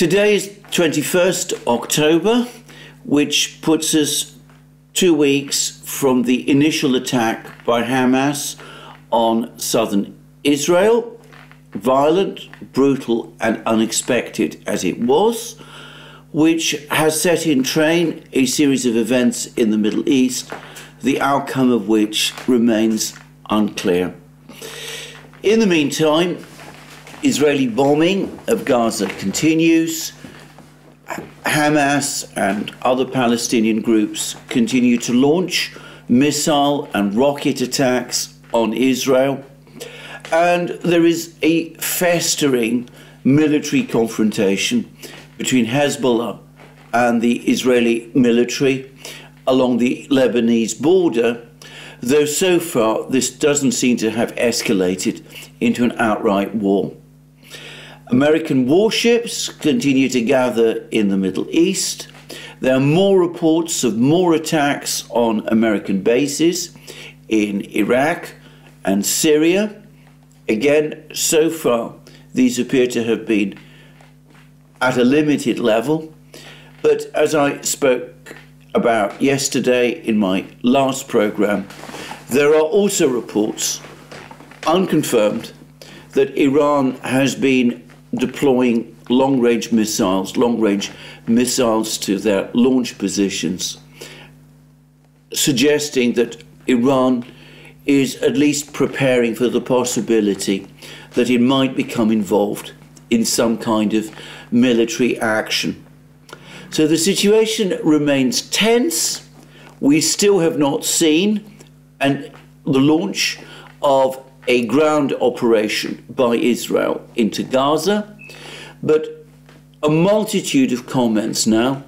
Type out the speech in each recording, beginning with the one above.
Today is 21st October, which puts us two weeks from the initial attack by Hamas on southern Israel, violent, brutal, and unexpected as it was, which has set in train a series of events in the Middle East, the outcome of which remains unclear. In the meantime, Israeli bombing of Gaza continues. Hamas and other Palestinian groups continue to launch missile and rocket attacks on Israel. And there is a festering military confrontation between Hezbollah and the Israeli military along the Lebanese border, though so far this doesn't seem to have escalated into an outright war. American warships continue to gather in the Middle East. There are more reports of more attacks on American bases in Iraq and Syria. Again, so far, these appear to have been at a limited level. But as I spoke about yesterday in my last program, there are also reports, unconfirmed, that Iran has been deploying long range missiles, long range missiles to their launch positions, suggesting that Iran is at least preparing for the possibility that it might become involved in some kind of military action. So the situation remains tense. We still have not seen and the launch of a ground operation by Israel into Gaza, but a multitude of comments now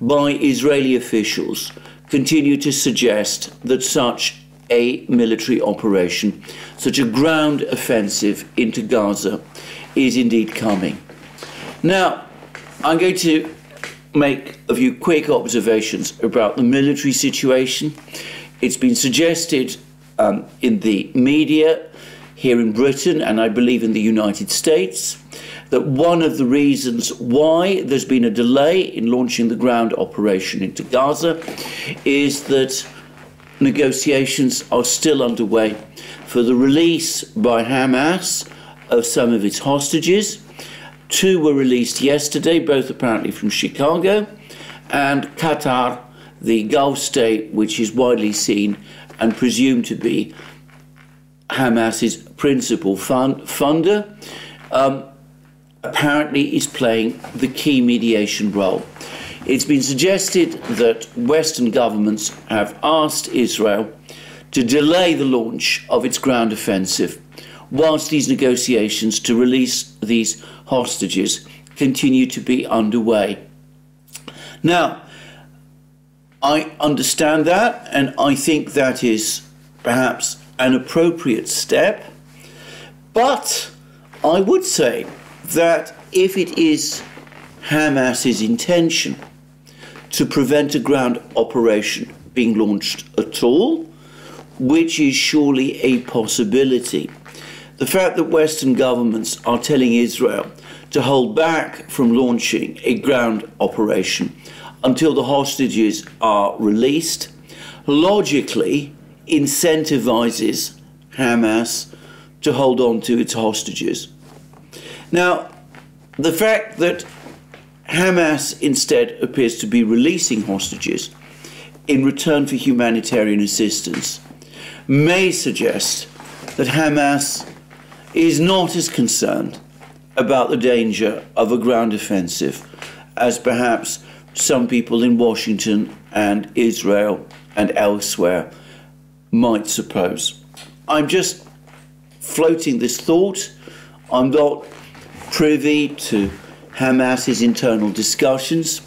by Israeli officials continue to suggest that such a military operation, such a ground offensive into Gaza, is indeed coming. Now, I'm going to make a few quick observations about the military situation. It's been suggested um, in the media here in Britain and I believe in the United States that one of the reasons why there's been a delay in launching the ground operation into Gaza is that negotiations are still underway for the release by Hamas of some of its hostages. Two were released yesterday, both apparently from Chicago, and Qatar, the Gulf state, which is widely seen and presumed to be Hamas's principal fund, funder, um, apparently is playing the key mediation role. It's been suggested that Western governments have asked Israel to delay the launch of its ground offensive whilst these negotiations to release these hostages continue to be underway. Now, I understand that, and I think that is perhaps an appropriate step. But I would say that if it is Hamas's intention to prevent a ground operation being launched at all, which is surely a possibility, the fact that Western governments are telling Israel to hold back from launching a ground operation until the hostages are released logically incentivizes Hamas to hold on to its hostages. Now, the fact that Hamas instead appears to be releasing hostages in return for humanitarian assistance may suggest that Hamas is not as concerned about the danger of a ground offensive as perhaps some people in Washington and Israel and elsewhere might suppose. I'm just floating this thought. I'm not privy to Hamas's internal discussions.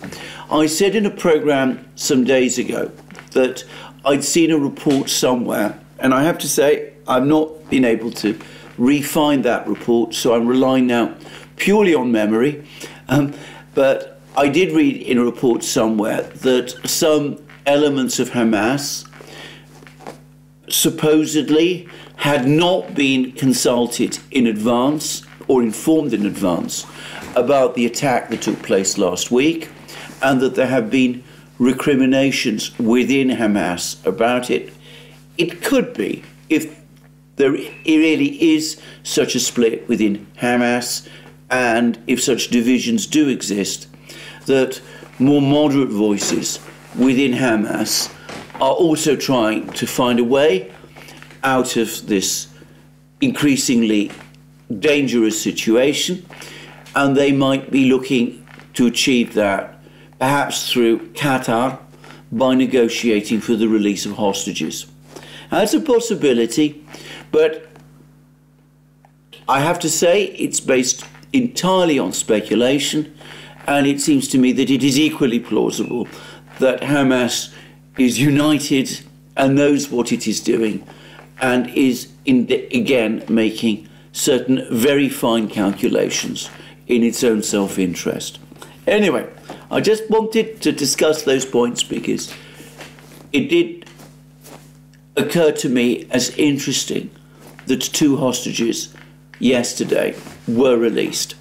I said in a program some days ago that I'd seen a report somewhere, and I have to say I've not been able to refine that report, so I'm relying now purely on memory. Um, but I did read in a report somewhere that some elements of Hamas supposedly had not been consulted in advance or informed in advance about the attack that took place last week and that there have been recriminations within Hamas about it. It could be, if there really is such a split within Hamas and if such divisions do exist, that more moderate voices within Hamas are also trying to find a way out of this increasingly dangerous situation, and they might be looking to achieve that perhaps through Qatar by negotiating for the release of hostages. That's a possibility, but I have to say it's based entirely on speculation, and it seems to me that it is equally plausible that Hamas is united and knows what it is doing and is the, again making certain very fine calculations in its own self interest. Anyway, I just wanted to discuss those points because it did occur to me as interesting that two hostages yesterday were released.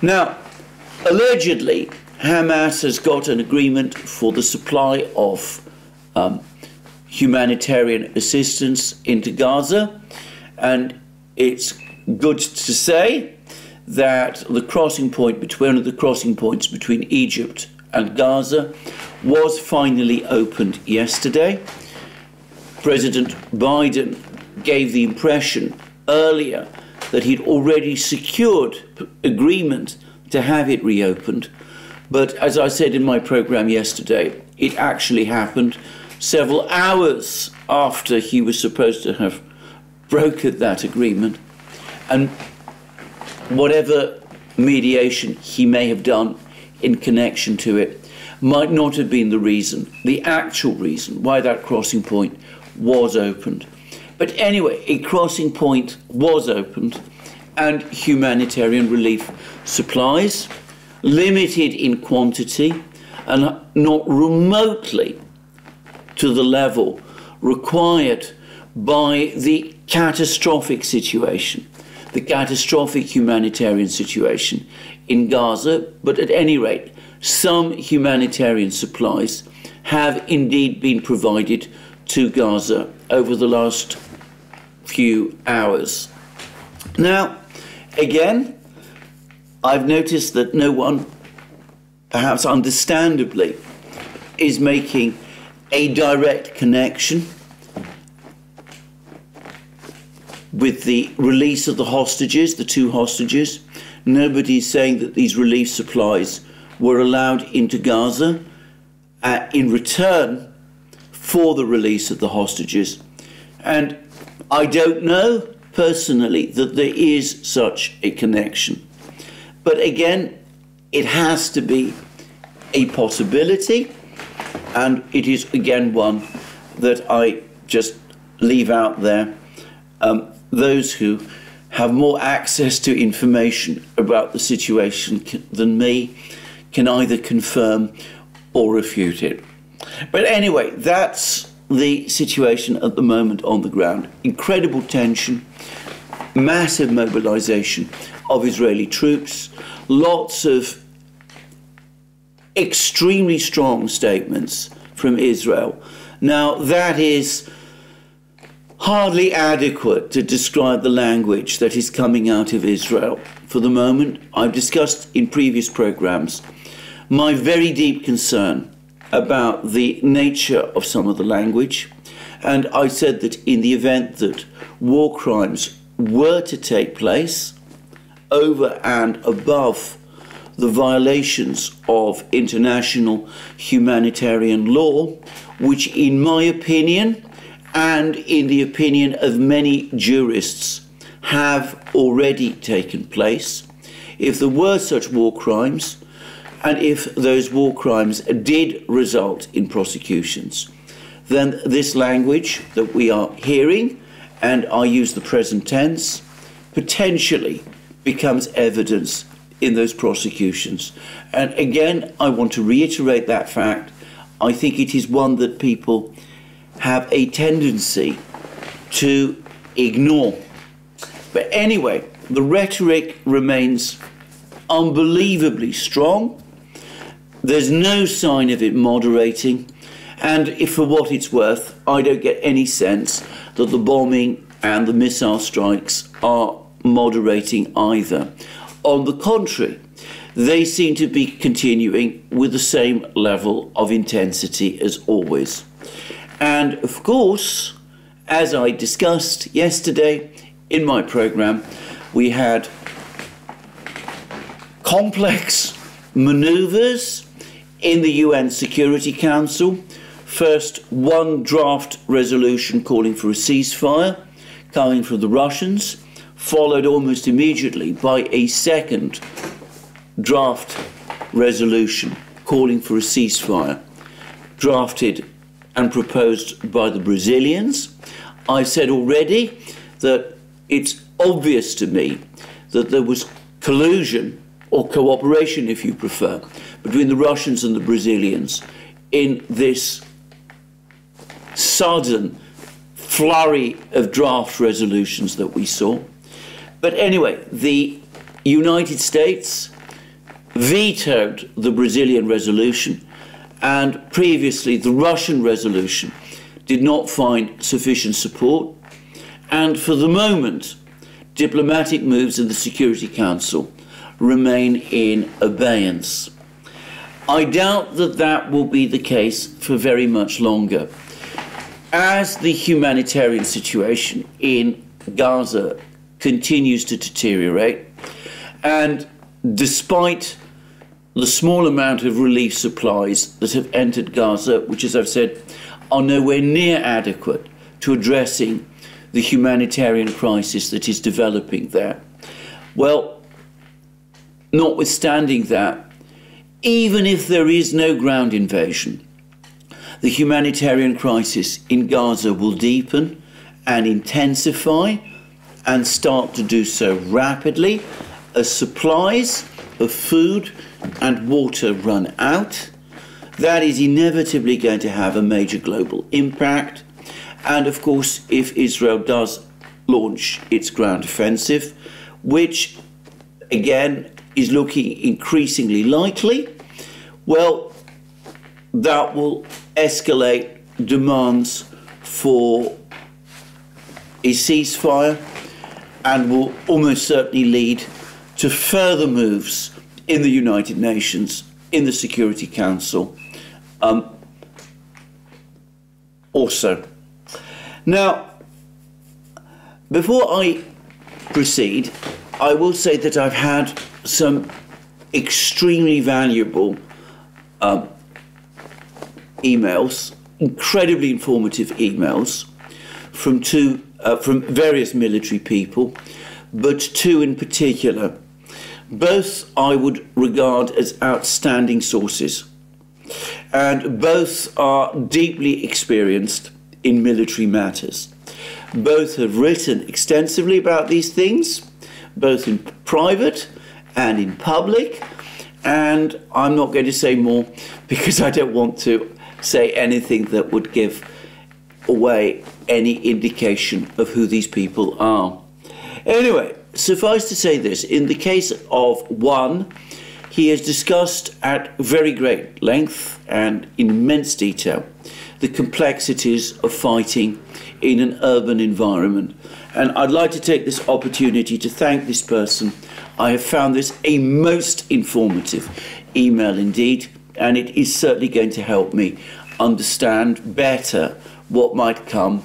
Now, allegedly, Hamas has got an agreement for the supply of um, humanitarian assistance into Gaza, and it's good to say that the crossing point between one of the crossing points between Egypt and Gaza was finally opened yesterday. President Biden gave the impression earlier that he'd already secured agreement to have it reopened. But as I said in my program yesterday, it actually happened several hours after he was supposed to have brokered that agreement. And whatever mediation he may have done in connection to it might not have been the reason, the actual reason why that crossing point was opened. But anyway, a crossing point was opened and humanitarian relief supplies, limited in quantity and not remotely to the level required by the catastrophic situation, the catastrophic humanitarian situation in Gaza, but at any rate, some humanitarian supplies have indeed been provided to Gaza over the last few hours. Now, again, I've noticed that no one, perhaps understandably, is making a direct connection with the release of the hostages, the two hostages. Nobody's saying that these relief supplies were allowed into Gaza uh, in return for the release of the hostages. And I don't know personally that there is such a connection. But again, it has to be a possibility and it is again one that I just leave out there. Um, those who have more access to information about the situation than me can either confirm or refute it. But anyway, that's the situation at the moment on the ground. Incredible tension, massive mobilization of Israeli troops, lots of extremely strong statements from Israel. Now, that is hardly adequate to describe the language that is coming out of Israel. For the moment, I've discussed in previous programs my very deep concern about the nature of some of the language. And I said that in the event that war crimes were to take place over and above the violations of international humanitarian law, which, in my opinion, and in the opinion of many jurists, have already taken place. If there were such war crimes, and if those war crimes did result in prosecutions, then this language that we are hearing, and I use the present tense, potentially becomes evidence in those prosecutions. And again, I want to reiterate that fact. I think it is one that people have a tendency to ignore. But anyway, the rhetoric remains unbelievably strong. There's no sign of it moderating. And if for what it's worth, I don't get any sense that the bombing and the missile strikes are moderating either. On the contrary, they seem to be continuing with the same level of intensity as always. And of course, as I discussed yesterday in my program, we had complex maneuvers in the UN Security Council. First, one draft resolution calling for a ceasefire coming from the Russians, followed almost immediately by a second draft resolution calling for a ceasefire, drafted and proposed by the Brazilians. I said already that it's obvious to me that there was collusion or cooperation, if you prefer, between the Russians and the Brazilians in this sudden flurry of draft resolutions that we saw. But anyway, the United States vetoed the Brazilian resolution, and previously the Russian resolution did not find sufficient support. And for the moment, diplomatic moves in the Security Council remain in abeyance. I doubt that that will be the case for very much longer. As the humanitarian situation in Gaza continues to deteriorate, and despite the small amount of relief supplies that have entered Gaza, which, as I've said, are nowhere near adequate to addressing the humanitarian crisis that is developing there. Well, notwithstanding that, even if there is no ground invasion, the humanitarian crisis in Gaza will deepen and intensify and start to do so rapidly as supplies of food and water run out, that is inevitably going to have a major global impact. And of course, if Israel does launch its ground offensive, which again is looking increasingly likely, well, that will escalate demands for a ceasefire and will almost certainly lead to further moves in the United Nations, in the Security Council, um, also. Now, before I proceed, I will say that I've had some extremely valuable um, emails, incredibly informative emails from two, uh, from various military people, but two in particular both I would regard as outstanding sources, and both are deeply experienced in military matters. Both have written extensively about these things, both in private and in public, and I'm not going to say more because I don't want to say anything that would give away any indication of who these people are. Anyway, suffice to say this in the case of one, he has discussed at very great length and immense detail the complexities of fighting in an urban environment. And I'd like to take this opportunity to thank this person. I have found this a most informative email indeed, and it is certainly going to help me understand better what might come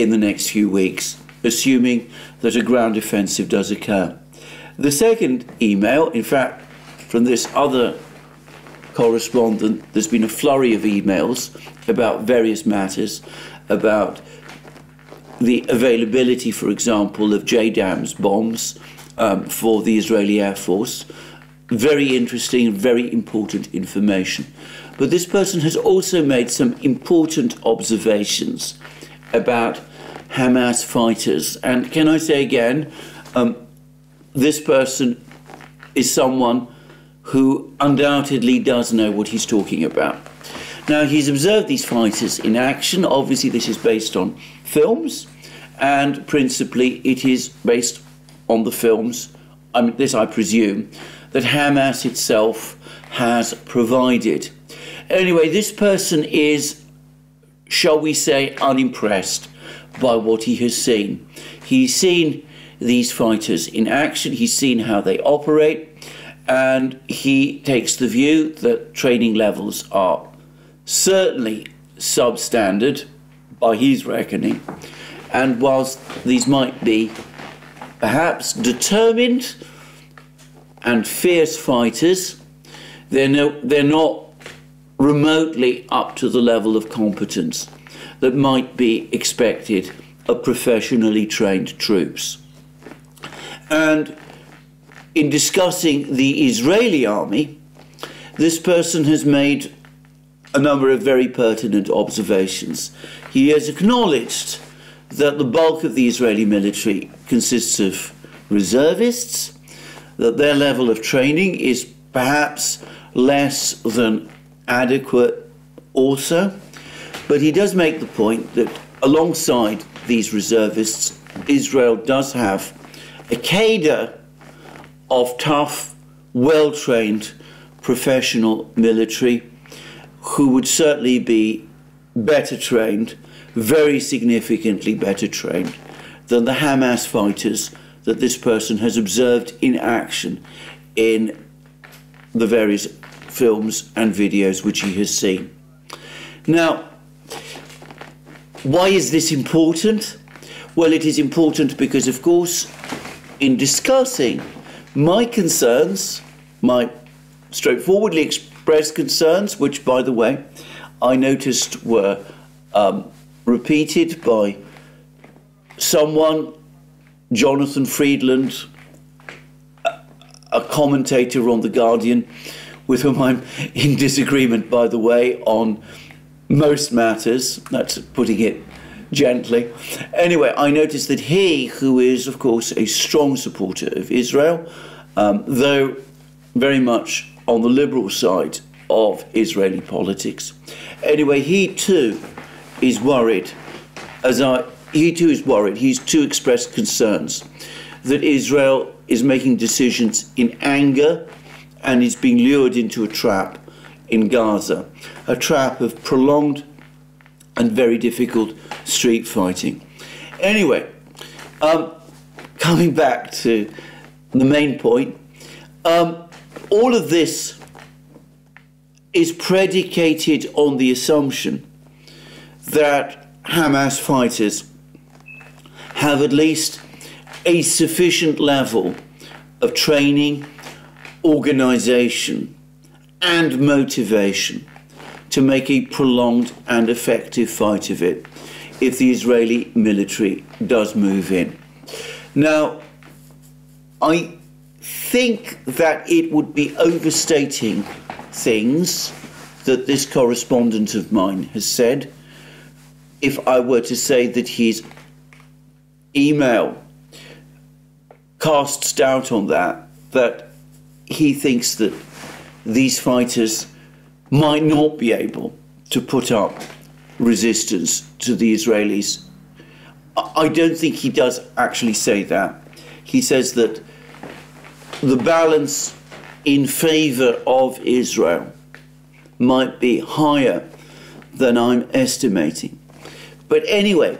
in the next few weeks, assuming that a ground offensive does occur. The second email, in fact, from this other correspondent, there's been a flurry of emails about various matters, about the availability, for example, of JDAM's bombs um, for the Israeli Air Force. Very interesting, very important information. But this person has also made some important observations about Hamas fighters. And can I say again, um, this person is someone who undoubtedly does know what he's talking about. Now, he's observed these fighters in action. Obviously, this is based on films, and principally, it is based on the films, I mean, this I presume, that Hamas itself has provided. Anyway, this person is, shall we say, unimpressed by what he has seen. He's seen these fighters in action, he's seen how they operate, and he takes the view that training levels are certainly substandard by his reckoning. And whilst these might be perhaps determined and fierce fighters, they're, no, they're not remotely up to the level of competence that might be expected of professionally trained troops. And in discussing the Israeli army, this person has made a number of very pertinent observations. He has acknowledged that the bulk of the Israeli military consists of reservists, that their level of training is perhaps less than adequate also. But he does make the point that alongside these reservists, Israel does have a cadre of tough, well trained professional military who would certainly be better trained, very significantly better trained, than the Hamas fighters that this person has observed in action in the various films and videos which he has seen. Now, why is this important? Well, it is important because, of course, in discussing my concerns, my straightforwardly expressed concerns, which, by the way, I noticed were um, repeated by someone, Jonathan Freedland, a commentator on The Guardian, with whom I'm in disagreement, by the way, on most matters. That's putting it gently. Anyway, I noticed that he, who is, of course, a strong supporter of Israel, um, though very much on the liberal side of Israeli politics, anyway, he too is worried, as I, he too is worried, he's too expressed concerns that Israel is making decisions in anger and is being lured into a trap in Gaza, a trap of prolonged and very difficult street fighting. Anyway, um, coming back to the main point, um, all of this is predicated on the assumption that Hamas fighters have at least a sufficient level of training organisation, and motivation to make a prolonged and effective fight of it if the Israeli military does move in. Now, I think that it would be overstating things that this correspondent of mine has said if I were to say that his email casts doubt on that, that he thinks that these fighters might not be able to put up resistance to the Israelis. I don't think he does actually say that. He says that the balance in favor of Israel might be higher than I'm estimating. But anyway,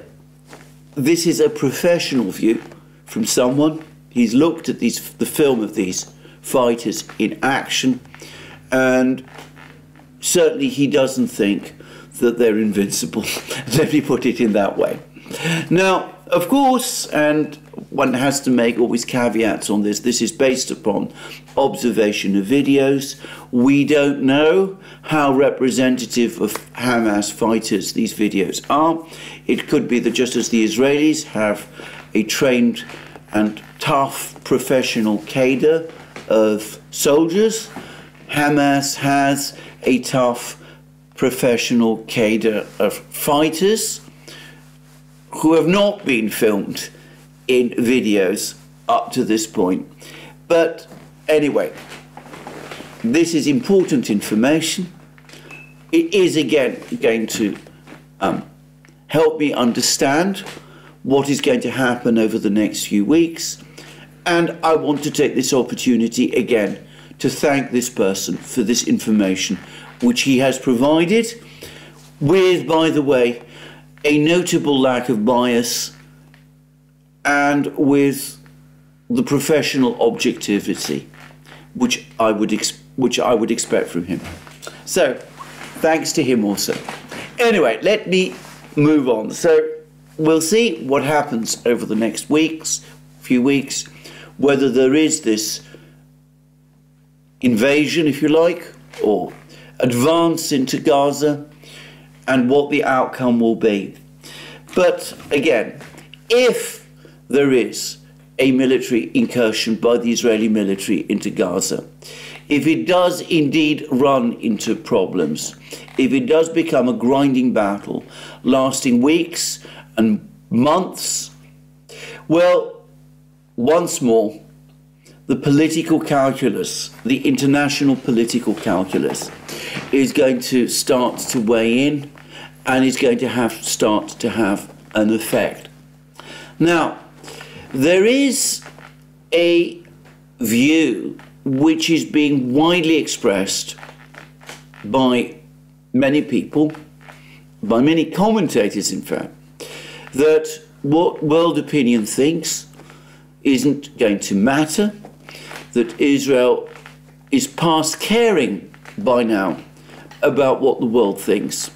this is a professional view from someone. He's looked at these, the film of these fighters in action, and certainly he doesn't think that they're invincible. Let me put it in that way. Now, of course, and one has to make always caveats on this, this is based upon observation of videos. We don't know how representative of Hamas fighters these videos are. It could be that just as the Israelis have a trained and tough professional cadre of soldiers. Hamas has a tough professional cadre of fighters who have not been filmed in videos up to this point. But anyway, this is important information. It is again going to um, help me understand what is going to happen over the next few weeks and I want to take this opportunity again to thank this person for this information which he has provided, with, by the way, a notable lack of bias and with the professional objectivity which I would which I would expect from him. So, thanks to him also. Anyway, let me move on. So, we'll see what happens over the next weeks, few weeks, whether there is this invasion, if you like, or advance into Gaza, and what the outcome will be. But again, if there is a military incursion by the Israeli military into Gaza, if it does indeed run into problems, if it does become a grinding battle lasting weeks and months, well, once more, the political calculus, the international political calculus, is going to start to weigh in and is going to have start to have an effect. Now, there is a view which is being widely expressed by many people, by many commentators, in fact, that what world opinion thinks isn't going to matter, that Israel is past caring by now about what the world thinks,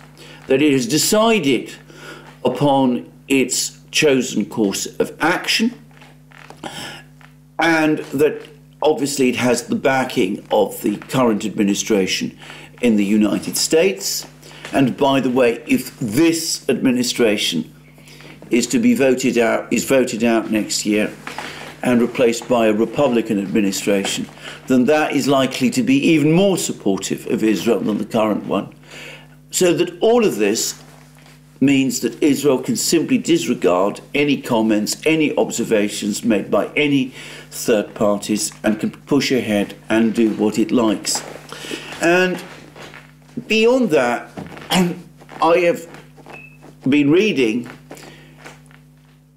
that it has decided upon its chosen course of action, and that obviously it has the backing of the current administration in the United States. And by the way, if this administration is to be voted out, is voted out next year and replaced by a Republican administration, then that is likely to be even more supportive of Israel than the current one. So that all of this means that Israel can simply disregard any comments, any observations made by any third parties and can push ahead and do what it likes. And beyond that, I have been reading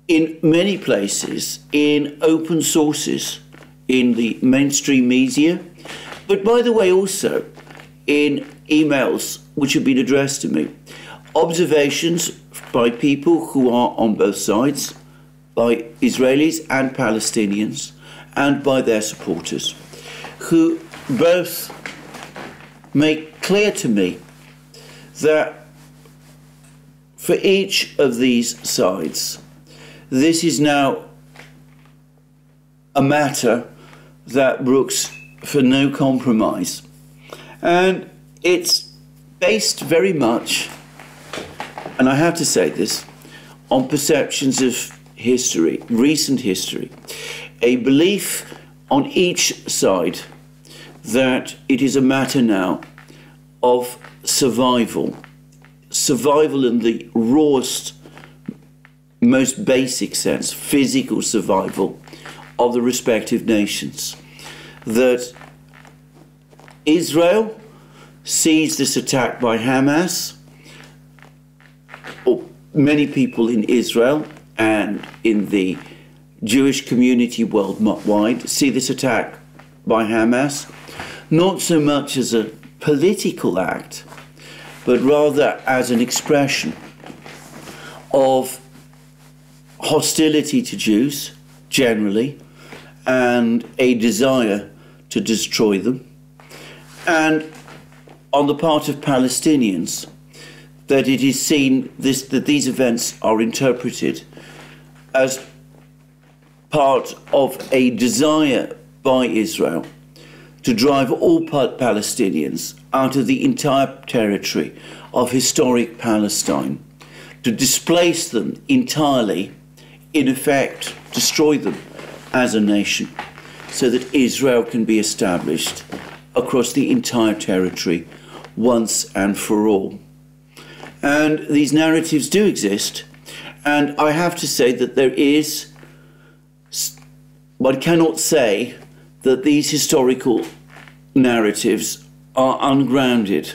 in many places, in open sources, in the mainstream media, but by the way, also in emails which have been addressed to me, observations by people who are on both sides, by Israelis and Palestinians, and by their supporters, who both make clear to me that for each of these sides, this is now a matter that brooks for no compromise. And it's based very much, and I have to say this, on perceptions of history, recent history, a belief on each side that it is a matter now of survival, survival in the rawest, most basic sense, physical survival of the respective nations. That Israel sees this attack by Hamas, or many people in Israel and in the Jewish community worldwide see this attack by Hamas not so much as a political act, but rather as an expression of hostility to Jews generally and a desire to destroy them, and on the part of Palestinians, that it is seen this, that these events are interpreted as part of a desire by Israel to drive all Palestinians out of the entire territory of historic Palestine, to displace them entirely, in effect, destroy them as a nation, so that Israel can be established across the entire territory once and for all. And these narratives do exist, and I have to say that there is one cannot say that these historical narratives are ungrounded.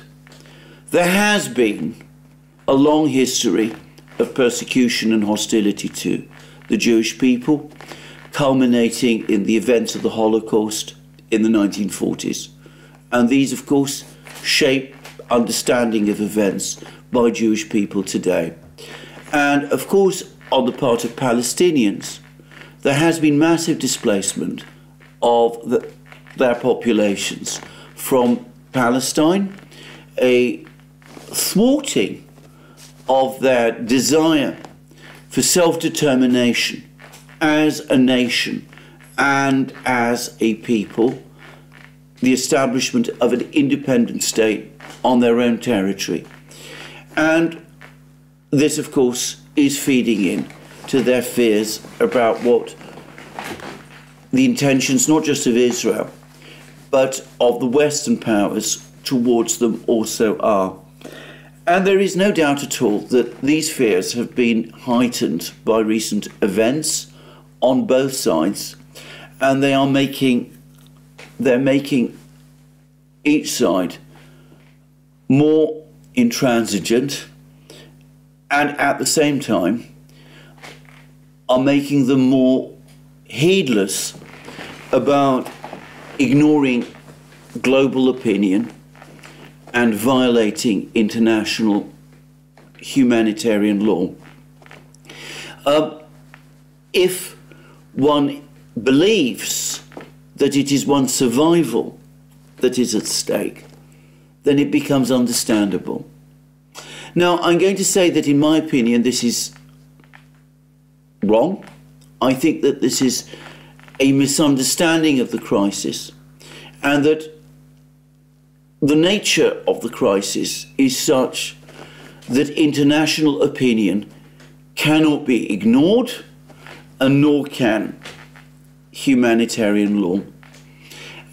There has been a long history of persecution and hostility to the Jewish people, culminating in the events of the Holocaust in the 1940s. And these, of course, shape understanding of events by Jewish people today. And of course, on the part of Palestinians, there has been massive displacement of the, their populations from Palestine, a thwarting of their desire for self determination as a nation and as a people, the establishment of an independent state on their own territory. And this, of course, is feeding in to their fears about what the intentions, not just of Israel, but of the Western powers towards them also are. And there is no doubt at all that these fears have been heightened by recent events on both sides, and they are making they're making each side more intransigent and at the same time are making them more heedless about ignoring global opinion and violating international humanitarian law. Uh, if one believes that it is one's survival that is at stake, then it becomes understandable. Now, I'm going to say that, in my opinion, this is wrong. I think that this is a misunderstanding of the crisis, and that the nature of the crisis is such that international opinion cannot be ignored, and nor can humanitarian law.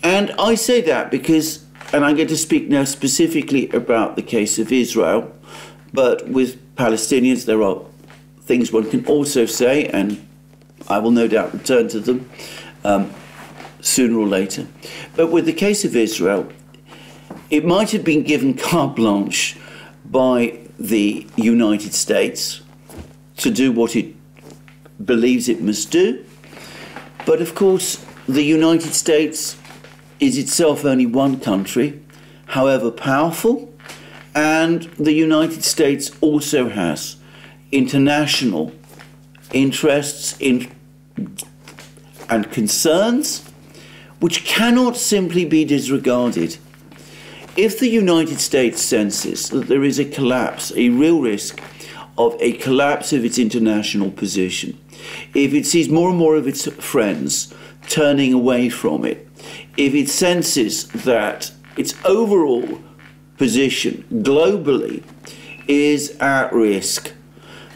And I say that because, and I'm going to speak now specifically about the case of Israel, but with Palestinians, there are things one can also say, and I will no doubt return to them um, sooner or later. But with the case of Israel, it might have been given carte blanche by the United States to do what it believes it must do. But of course, the United States is itself only one country, however powerful, and the United States also has international interests in, and concerns which cannot simply be disregarded. If the United States senses that there is a collapse, a real risk of a collapse of its international position, if it sees more and more of its friends turning away from it, if it senses that its overall position globally is at risk,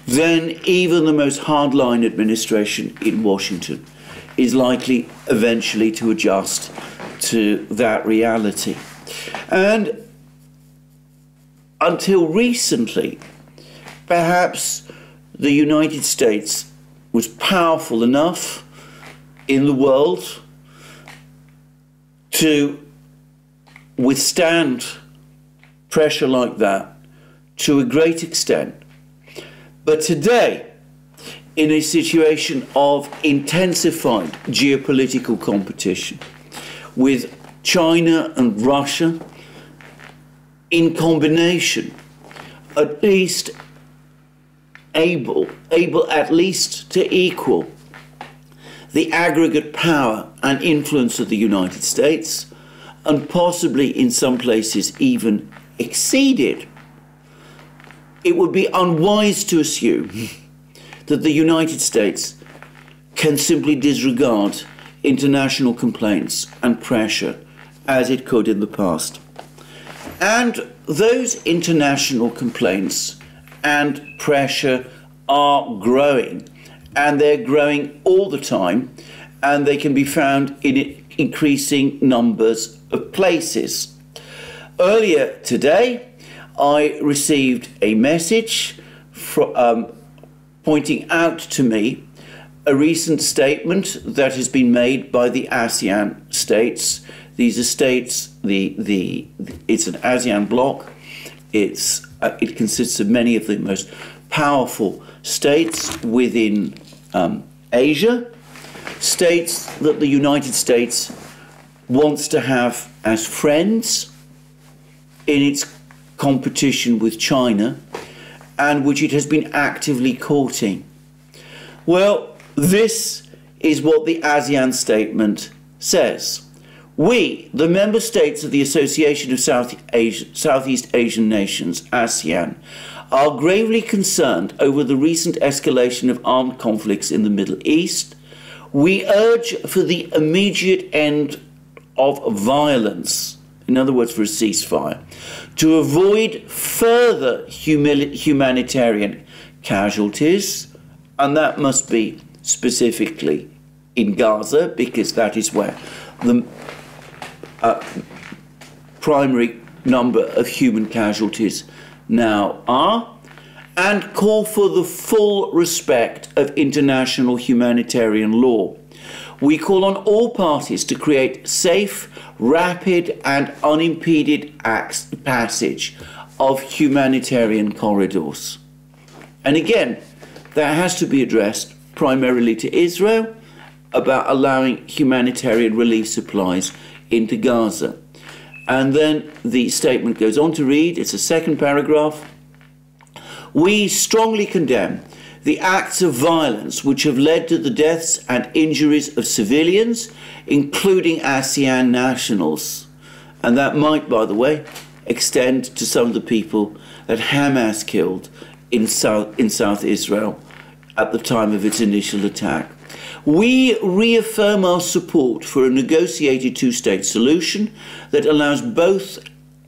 then even the most hardline administration in Washington is likely eventually to adjust to that reality. And until recently, perhaps the United States was powerful enough in the world to withstand pressure like that to a great extent. But today, in a situation of intensified geopolitical competition with China and Russia in combination, at least able, able at least to equal the aggregate power and influence of the United States, and possibly in some places even exceeded, it would be unwise to assume that the United States can simply disregard international complaints and pressure as it could in the past. And those international complaints and pressure are growing and they're growing all the time, and they can be found in increasing numbers of places. Earlier today, I received a message from, um, pointing out to me a recent statement that has been made by the ASEAN states. These are states, the, the, it's an ASEAN bloc. It's, uh, it consists of many of the most powerful states within um, Asia states that the United States wants to have as friends in its competition with China and which it has been actively courting. Well, this is what the ASEAN statement says. We, the member states of the Association of South Asia, Southeast Asian Nations, ASEAN, are gravely concerned over the recent escalation of armed conflicts in the Middle East. We urge for the immediate end of violence, in other words, for a ceasefire, to avoid further humanitarian casualties, and that must be specifically in Gaza because that is where the primary number of human casualties now are, and call for the full respect of international humanitarian law. We call on all parties to create safe, rapid, and unimpeded passage of humanitarian corridors. And again, that has to be addressed primarily to Israel about allowing humanitarian relief supplies into Gaza. And then the statement goes on to read it's a second paragraph. We strongly condemn the acts of violence which have led to the deaths and injuries of civilians, including ASEAN nationals. And that might, by the way, extend to some of the people that Hamas killed in South, in South Israel at the time of its initial attack. We reaffirm our support for a negotiated two state solution that allows both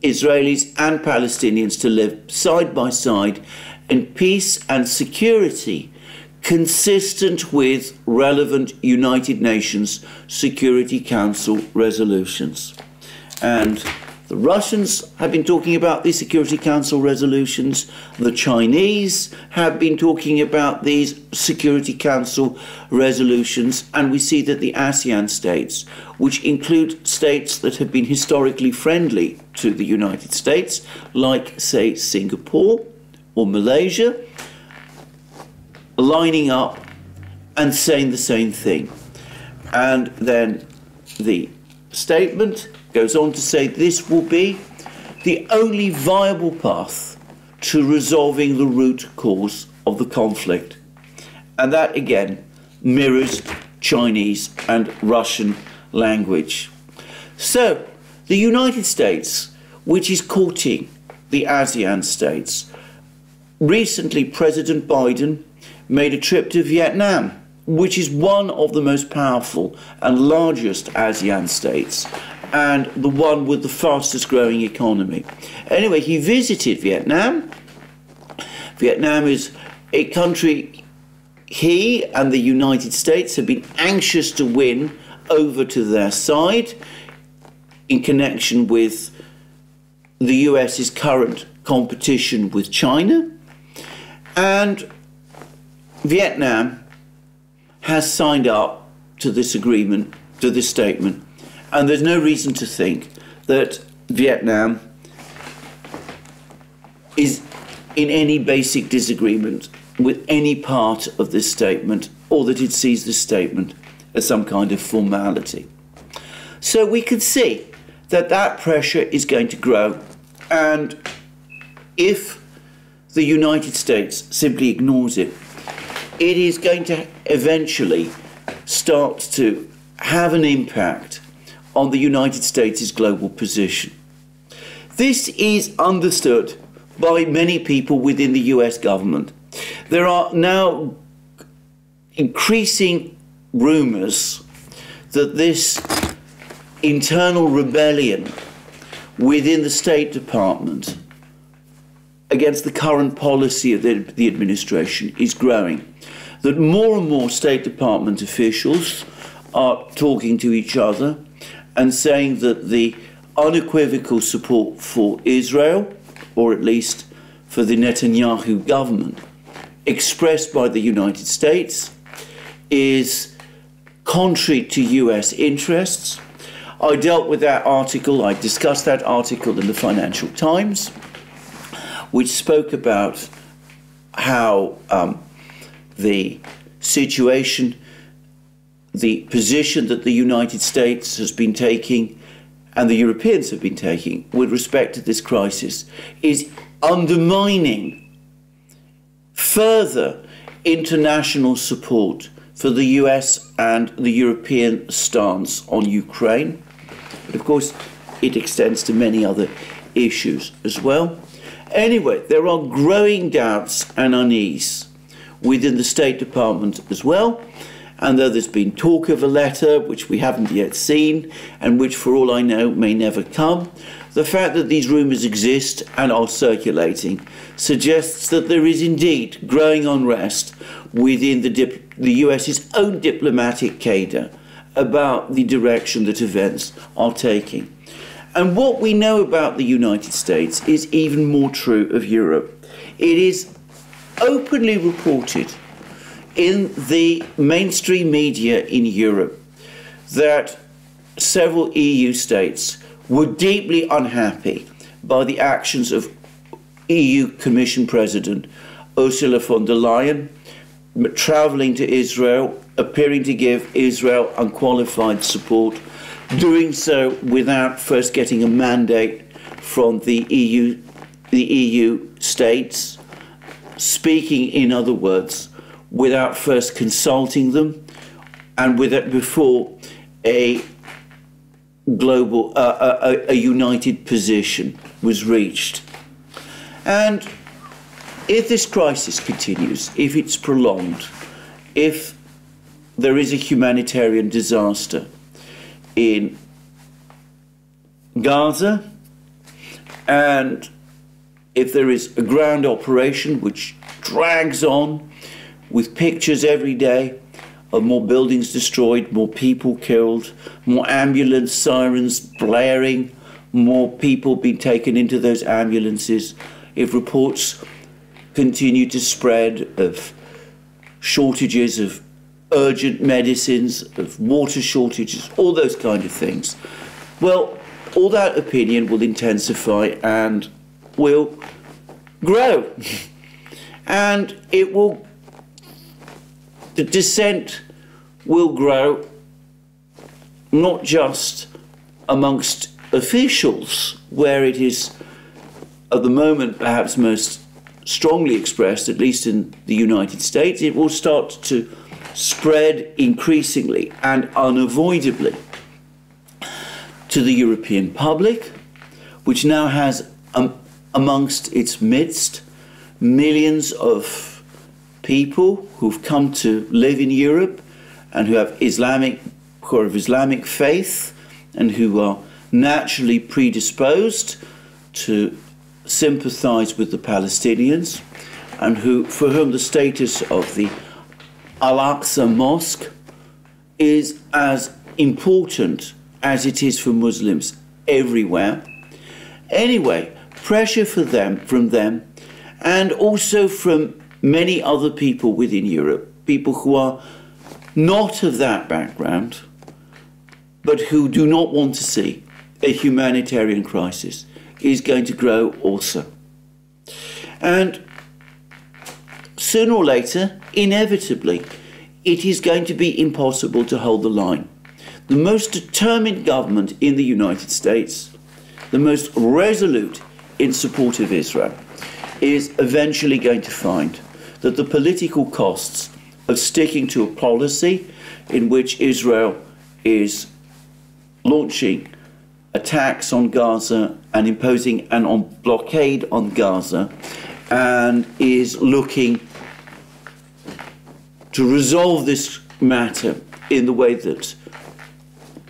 Israelis and Palestinians to live side by side in peace and security consistent with relevant United Nations Security Council resolutions. And the Russians have been talking about these Security Council resolutions. The Chinese have been talking about these Security Council resolutions. And we see that the ASEAN states, which include states that have been historically friendly to the United States, like, say, Singapore or Malaysia, lining up and saying the same thing. And then the statement goes on to say this will be the only viable path to resolving the root cause of the conflict. And that again mirrors Chinese and Russian language. So, the United States, which is courting the ASEAN states, recently President Biden made a trip to Vietnam, which is one of the most powerful and largest ASEAN states and the one with the fastest growing economy. Anyway, he visited Vietnam. Vietnam is a country he and the United States have been anxious to win over to their side in connection with the US's current competition with China. And Vietnam has signed up to this agreement, to this statement, and there's no reason to think that Vietnam is in any basic disagreement with any part of this statement or that it sees this statement as some kind of formality. So we can see that that pressure is going to grow and if the United States simply ignores it, it is going to eventually start to have an impact on the United States' global position. This is understood by many people within the US government. There are now increasing rumours that this internal rebellion within the State Department against the current policy of the, the, administration is growing. That more and more State Department officials are talking to each other and saying that the unequivocal support for Israel, or at least for the Netanyahu government, expressed by the United States, is contrary to US interests. I dealt with that article, I discussed that article in the Financial Times, which spoke about how um, the situation the position that the United States has been taking and the Europeans have been taking with respect to this crisis is undermining further international support for the US and the European stance on Ukraine. But of course, it extends to many other issues as well. Anyway, there are growing doubts and unease within the State Department as well. And though there's been talk of a letter, which we haven't yet seen, and which, for all I know, may never come, the fact that these rumours exist and are circulating suggests that there is indeed growing unrest within the, dip- the US's own diplomatic cadre about the direction that events are taking. And what we know about the United States is even more true of Europe. It is openly reported in the mainstream media in Europe that several EU states were deeply unhappy by the actions of EU Commission President Ursula von der Leyen travelling to Israel, appearing to give Israel unqualified support, doing so without first getting a mandate from the EU, the EU states, speaking, in other words, without first consulting them and with it before a global, uh, a, a united position was reached. And if this crisis continues, if it's prolonged, if there is a humanitarian disaster in Gaza, and if there is a ground operation which drags on with pictures every day of more buildings destroyed, more people killed, more ambulance sirens blaring, more people being taken into those ambulances, if reports continue to spread of shortages of urgent medicines, of water shortages, all those kind of things, well, all that opinion will intensify and will grow. and it will the dissent will grow not just amongst officials, where it is at the moment perhaps most strongly expressed, at least in the United States, it will start to spread increasingly and unavoidably to the European public, which now has um, amongst its midst millions of people who've come to live in Europe and who have Islamic are of Islamic faith and who are naturally predisposed to sympathize with the Palestinians and who for whom the status of the Al-Aqsa Mosque is as important as it is for Muslims everywhere. Anyway, pressure for them from them and also from many other people within Europe, people who are not of that background, but who do not want to see a humanitarian crisis, is going to grow also. And sooner or later, inevitably, it is going to be impossible to hold the line. The most determined government in the United States, the most resolute in support of Israel, is eventually going to find that the political costs of sticking to a policy in which Israel is launching attacks on Gaza and imposing an on blockade on Gaza and is looking to resolve this matter in the way that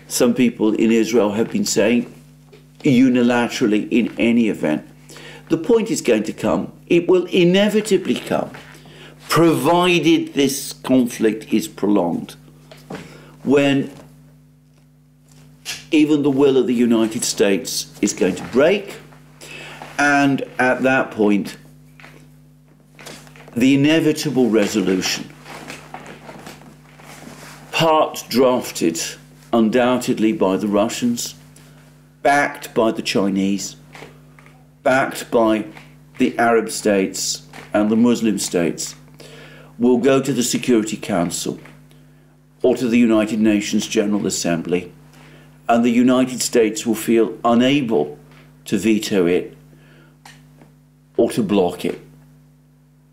some people in Israel have been saying unilaterally in any event. The point is going to come, it will inevitably come provided this conflict is prolonged, when even the will of the United States is going to break, and at that point, the inevitable resolution, part drafted undoubtedly by the Russians, backed by the Chinese, backed by the Arab states and the Muslim states, will go to the Security Council or to the United Nations General Assembly, and the United States will feel unable to veto it or to block it.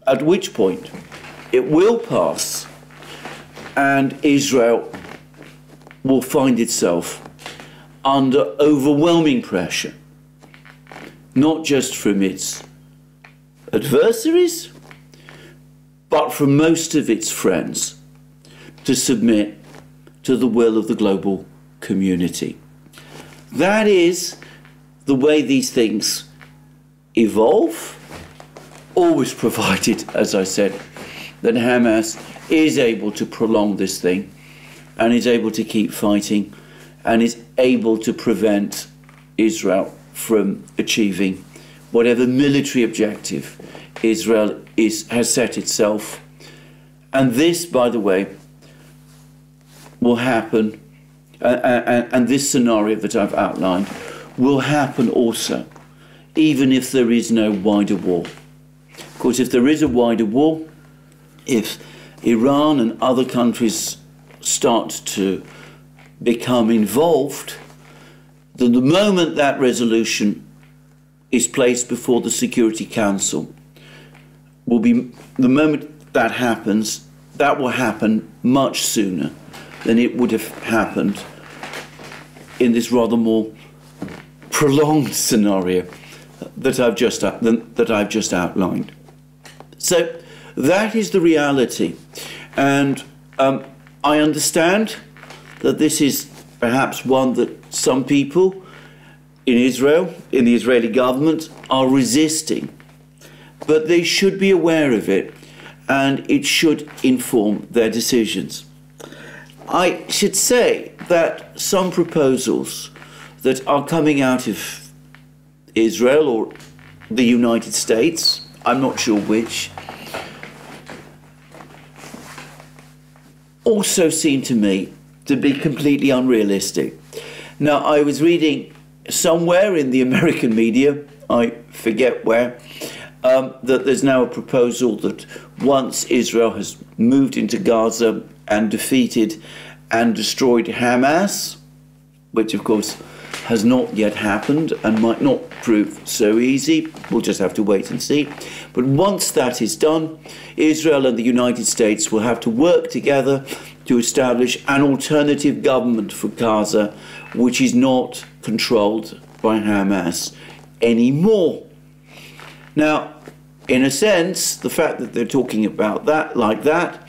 At which point it will pass and Israel will find itself under overwhelming pressure, not just from its adversaries, but from most of its friends, to submit to the will of the global community. That is the way these things evolve, always provided, as I said, that Hamas is able to prolong this thing and is able to keep fighting and is able to prevent Israel from achieving whatever military objective Israel is, has set itself. And this, by the way, will happen, uh, uh, and this scenario that I've outlined will happen also, even if there is no wider war. Of course, if there is a wider war, if Iran and other countries start to become involved, then the moment that resolution is placed before the Security Council will be the moment that happens, that will happen much sooner than it would have happened in this rather more prolonged scenario that I've just that I've just outlined. So that is the reality, and um, I understand that this is perhaps one that some people in Israel, in the Israeli government, are resisting. But they should be aware of it and it should inform their decisions. I should say that some proposals that are coming out of Israel or the United States, I'm not sure which, also seem to me to be completely unrealistic. Now, I was reading somewhere in the American media, I forget where, um, that there's now a proposal that once Israel has moved into Gaza and defeated and destroyed Hamas, which of course has not yet happened and might not prove so easy. We'll just have to wait and see. But once that is done, Israel and the United States will have to work together to establish an alternative government for Gaza, which is not controlled by Hamas anymore. Now, in a sense, the fact that they're talking about that like that,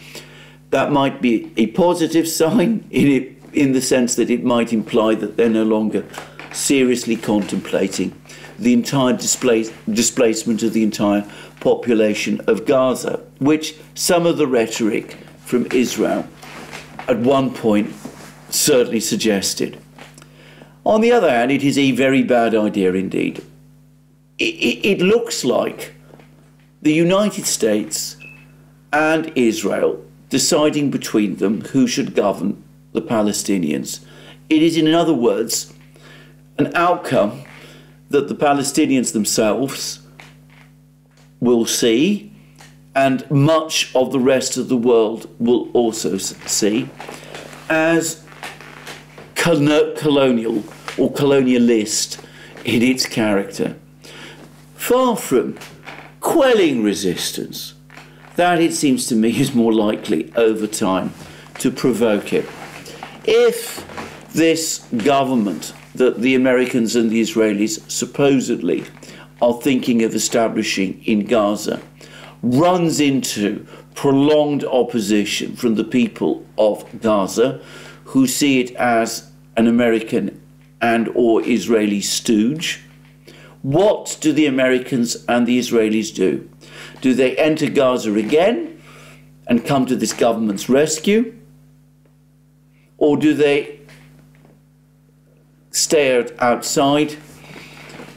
that might be a positive sign in it, in the sense that it might imply that they're no longer seriously contemplating the entire displace, displacement of the entire population of Gaza, which some of the rhetoric from Israel at one point certainly suggested. On the other hand, it is a very bad idea indeed. It, it, it looks like the United States and Israel deciding between them who should govern the Palestinians. It is, in other words, an outcome that the Palestinians themselves will see and much of the rest of the world will also see as colonial or colonialist in its character. Far from quelling resistance, that it seems to me is more likely over time to provoke it. If this government that the Americans and the Israelis supposedly are thinking of establishing in Gaza runs into prolonged opposition from the people of Gaza who see it as an American and or Israeli stooge. What do the Americans and the Israelis do? Do they enter Gaza again and come to this government's rescue? Or do they stay outside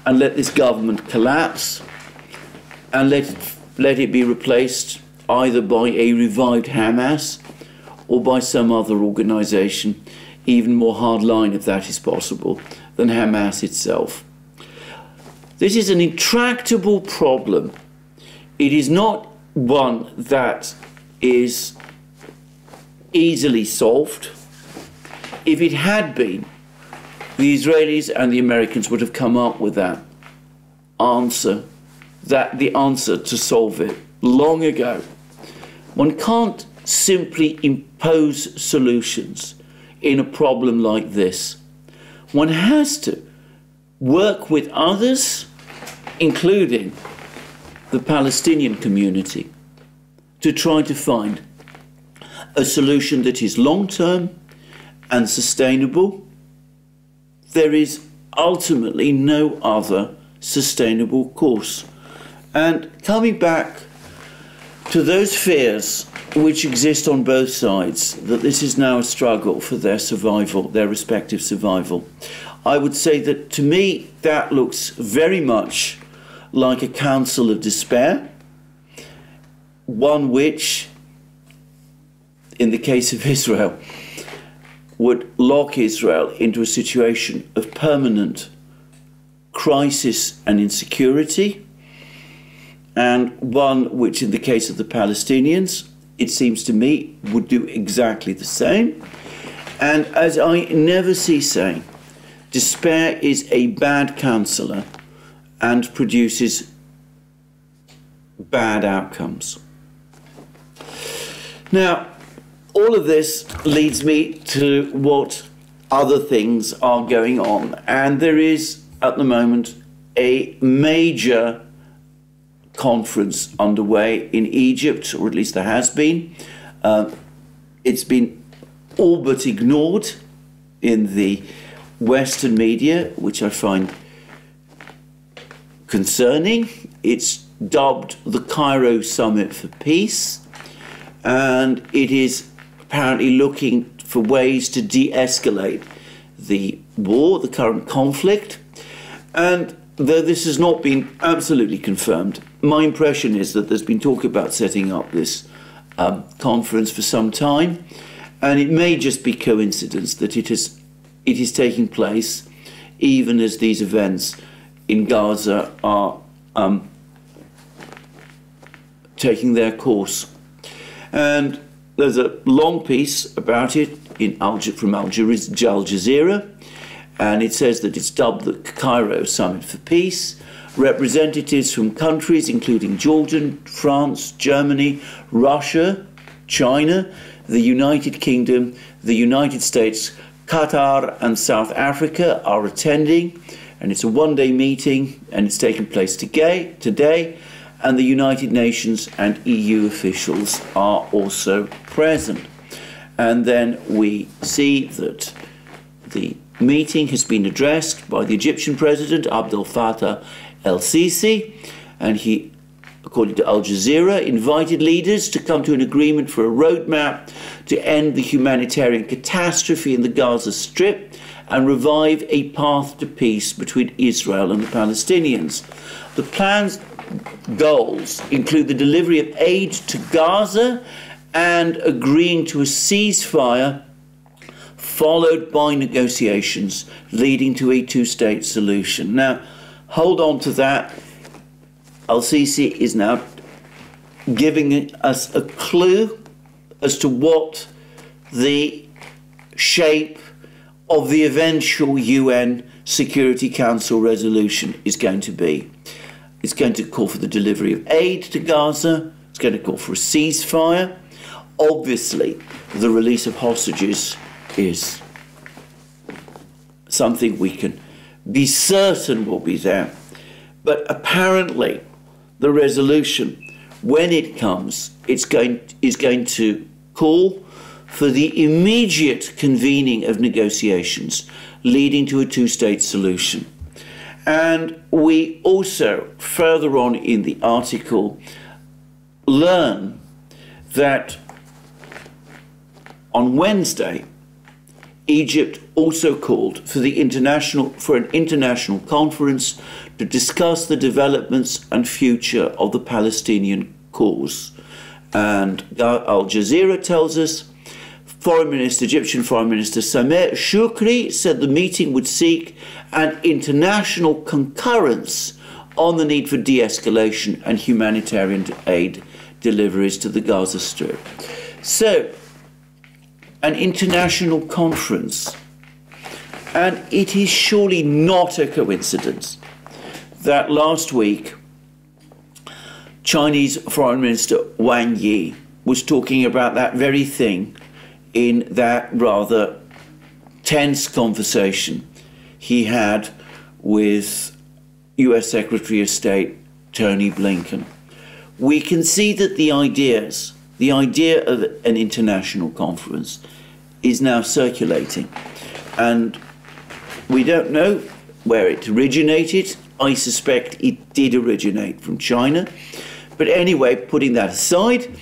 and let this government collapse and let it let it be replaced either by a revived Hamas or by some other organisation, even more hardline if that is possible, than Hamas itself. This is an intractable problem. It is not one that is easily solved. If it had been, the Israelis and the Americans would have come up with that answer, that the answer to solve it long ago. One can't simply impose solutions in a problem like this. One has to work with others, including the Palestinian community, to try to find a solution that is long term and sustainable. There is ultimately no other sustainable course. And coming back to those fears which exist on both sides, that this is now a struggle for their survival, their respective survival, I would say that to me that looks very much like a council of despair, one which, in the case of Israel, would lock Israel into a situation of permanent crisis and insecurity, and one which, in the case of the Palestinians, it seems to me, would do exactly the same. And as I never cease saying, despair is a bad counselor and produces bad outcomes. Now, all of this leads me to what other things are going on, and there is at the moment a major conference underway in Egypt, or at least there has been. Uh, it's been all but ignored in the Western media, which I find concerning. It's dubbed the Cairo Summit for Peace, and it is apparently looking for ways to de escalate the war, the current conflict. And though this has not been absolutely confirmed, my impression is that there's been talk about setting up this um, conference for some time, and it may just be coincidence that it is it is taking place even as these events in Gaza are um, taking their course. And there's a long piece about it in Al- from Al Jazeera, and it says that it's dubbed the Cairo Summit for Peace. Representatives from countries including Jordan, France, Germany, Russia, China, the United Kingdom, the United States, Qatar, and South Africa are attending and it's a one day meeting and it's taking place today, and the United Nations and EU officials are also present. And then we see that the meeting has been addressed by the Egyptian president Abdel Fattah el Sisi, and he, according to Al Jazeera, invited leaders to come to an agreement for a roadmap to end the humanitarian catastrophe in the Gaza Strip and revive a path to peace between Israel and the Palestinians. The plan's goals include the delivery of aid to Gaza and agreeing to a ceasefire followed by negotiations leading to a two state solution. Now, hold on to that. Al Sisi is now giving us a clue as to what the shape of the eventual UN Security Council resolution is going to be. It's going to call for the delivery of aid to Gaza, it's going to call for a ceasefire. Obviously, the release of hostages is something we can be certain will be there. But apparently, the resolution, when it comes, it's going, is going to call for the immediate convening of negotiations leading to a two state solution. And we also, further on in the article, learn that on Wednesday, Egypt also called for the international for an international conference to discuss the developments and future of the Palestinian cause. And Al Jazeera tells us Foreign Minister, Egyptian Foreign Minister Sameh Shoukry said the meeting would seek an international concurrence on the need for de escalation and humanitarian aid deliveries to the Gaza Strip. So, an international conference. And it is surely not a coincidence that last week Chinese Foreign Minister Wang Yi was talking about that very thing in that rather tense conversation he had with US Secretary of State Tony Blinken. We can see that the ideas, the idea of an international conference, is now circulating. And we don't know where it originated. I suspect it did originate from China. But anyway, putting that aside,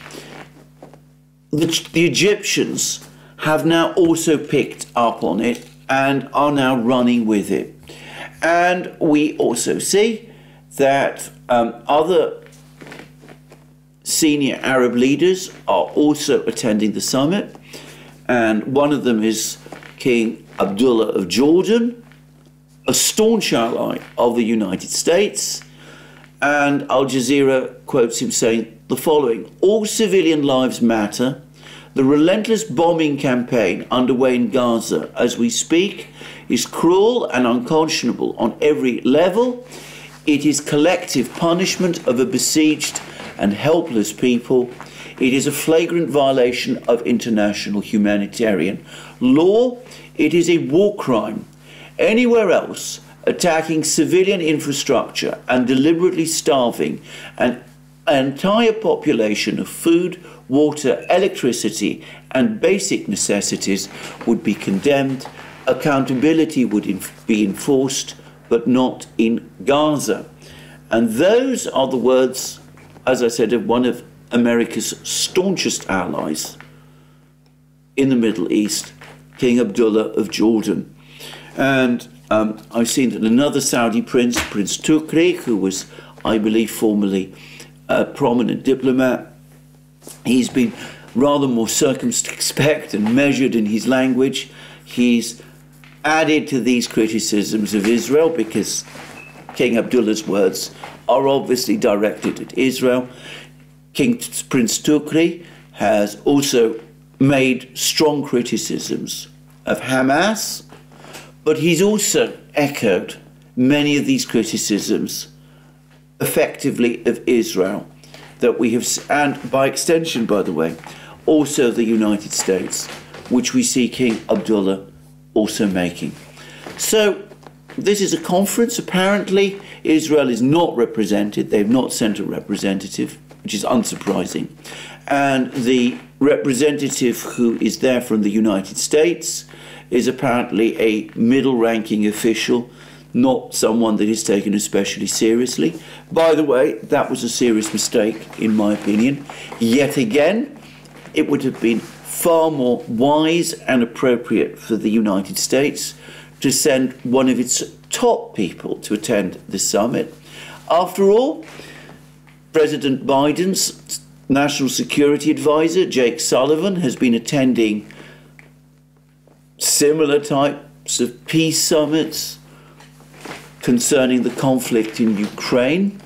the, the Egyptians have now also picked up on it and are now running with it. And we also see that um, other senior Arab leaders are also attending the summit, and one of them is King Abdullah of Jordan, a staunch ally of the United States. And Al Jazeera quotes him saying the following All civilian lives matter. The relentless bombing campaign underway in Gaza as we speak is cruel and unconscionable on every level. It is collective punishment of a besieged and helpless people. It is a flagrant violation of international humanitarian law. It is a war crime. Anywhere else, attacking civilian infrastructure and deliberately starving an entire population of food, water, electricity, and basic necessities would be condemned. Accountability would be enforced, but not in Gaza. And those are the words as I said, of one of America's staunchest allies in the Middle East, King Abdullah of Jordan. And um, I've seen that another Saudi prince, Prince Turki, who was, I believe, formerly a prominent diplomat, he's been rather more circumspect and measured in his language. He's added to these criticisms of Israel because King Abdullah's words are obviously directed at Israel. King Prince Turki has also made strong criticisms of Hamas, but he's also echoed many of these criticisms effectively of Israel that we have, and by extension, by the way, also the United States, which we see King Abdullah also making. So this is a conference. Apparently, Israel is not represented. They've not sent a representative, which is unsurprising. And the representative who is there from the United States is apparently a middle ranking official, not someone that is taken especially seriously. By the way, that was a serious mistake, in my opinion. Yet again, it would have been far more wise and appropriate for the United States to send one of its top people to attend the summit. After all, President Biden's national security advisor, Jake Sullivan, has been attending similar types of peace summits concerning the conflict in Ukraine.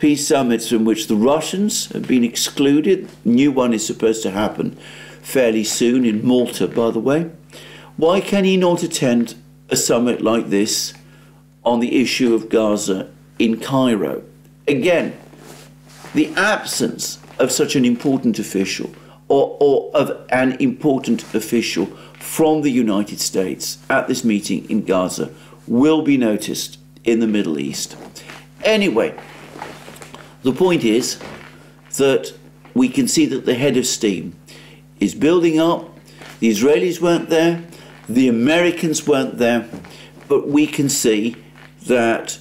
Peace summits from which the Russians have been excluded. New one is supposed to happen fairly soon in Malta, by the way. Why can he not attend a summit like this on the issue of Gaza in Cairo. Again, the absence of such an important official or, or of an important official from the United States at this meeting in Gaza will be noticed in the Middle East. Anyway, the point is that we can see that the head of steam is building up. The Israelis weren't there, the Americans weren't there, but we can see that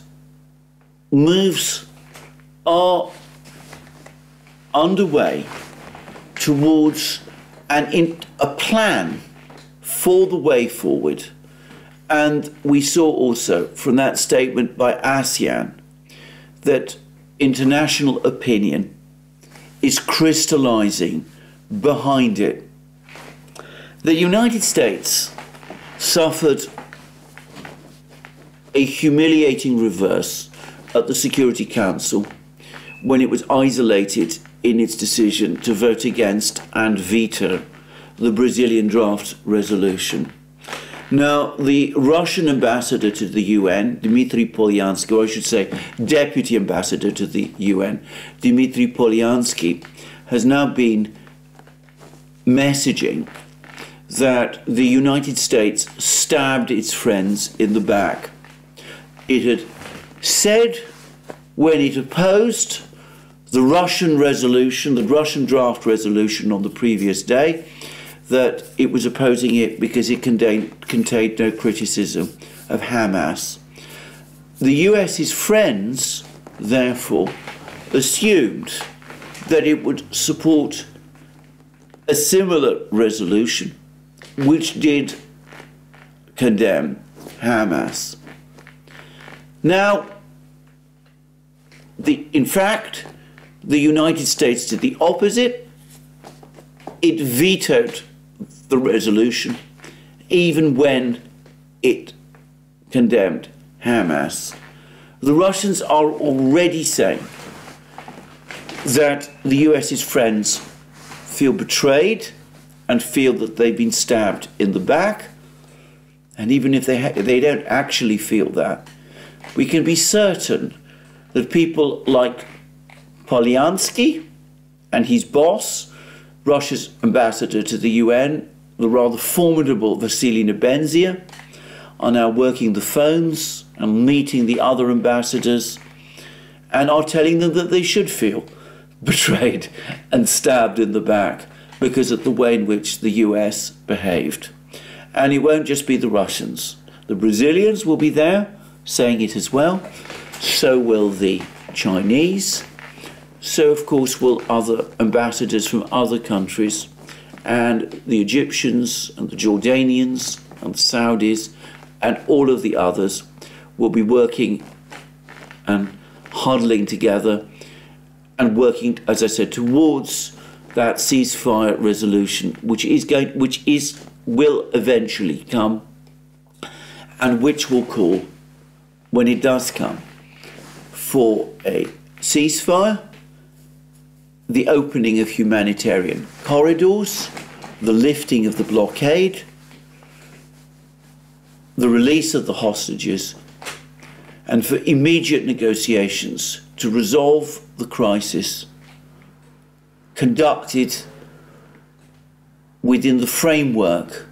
moves are underway towards an in, a plan for the way forward. And we saw also from that statement by ASEAN that international opinion is crystallizing behind it. The United States suffered a humiliating reverse at the Security Council when it was isolated in its decision to vote against and veto the Brazilian draft resolution. Now, the Russian ambassador to the UN, Dmitry Polyansky, or I should say, deputy ambassador to the UN, Dmitry Polyansky, has now been messaging that the United States stabbed its friends in the back. It had said when it opposed the Russian resolution, the Russian draft resolution on the previous day, that it was opposing it because it contained, contained no criticism of Hamas. The US's friends, therefore, assumed that it would support a similar resolution which did condemn Hamas. Now, the, in fact, the United States did the opposite. It vetoed the resolution, even when it condemned Hamas. The Russians are already saying that the US's friends feel betrayed and feel that they've been stabbed in the back. And even if they, they don't actually feel that, we can be certain that people like Polyansky and his boss, Russia's ambassador to the UN, the rather formidable Vasily Nebenzia, are now working the phones and meeting the other ambassadors and are telling them that they should feel betrayed and stabbed in the back because of the way in which the US behaved. And it won't just be the Russians. The Brazilians will be there saying it as well. So will the Chinese. So, of course, will other ambassadors from other countries and the Egyptians and the Jordanians and the Saudis and all of the others will be working and huddling together and working, as I said, towards that ceasefire resolution, which is going, which is will eventually come, and which will call, when it does come, for a ceasefire the opening of humanitarian corridors, the lifting of the blockade, the release of the hostages, and for immediate negotiations to resolve the crisis conducted within the framework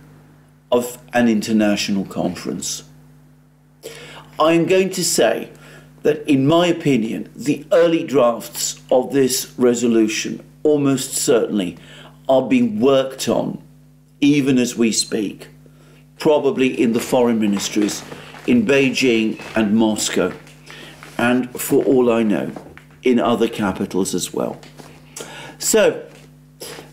of an international conference. I am going to say that, in my opinion, the early drafts of this resolution almost certainly are being worked on even as we speak, probably in the foreign ministries in Beijing and Moscow, and for all I know, in other capitals as well. So,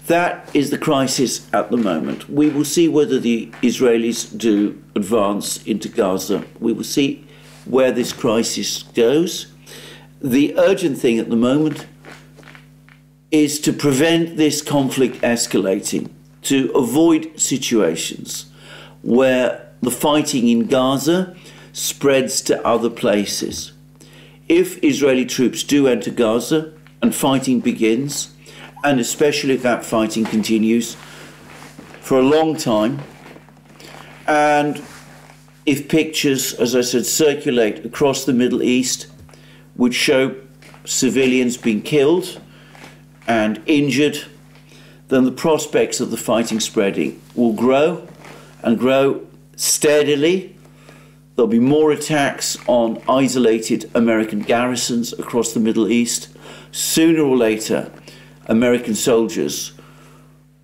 that is the crisis at the moment. We will see whether the Israelis do advance into Gaza. We will see where this crisis goes. The urgent thing at the moment is to prevent this conflict escalating, to avoid situations where the fighting in Gaza spreads to other places. If Israeli troops do enter Gaza and fighting begins, and especially if that fighting continues for a long time, and if pictures, as I said, circulate across the Middle East, which show civilians being killed and injured, then the prospects of the fighting spreading will grow and grow steadily. There'll be more attacks on isolated American garrisons across the Middle East. Sooner or later, American soldiers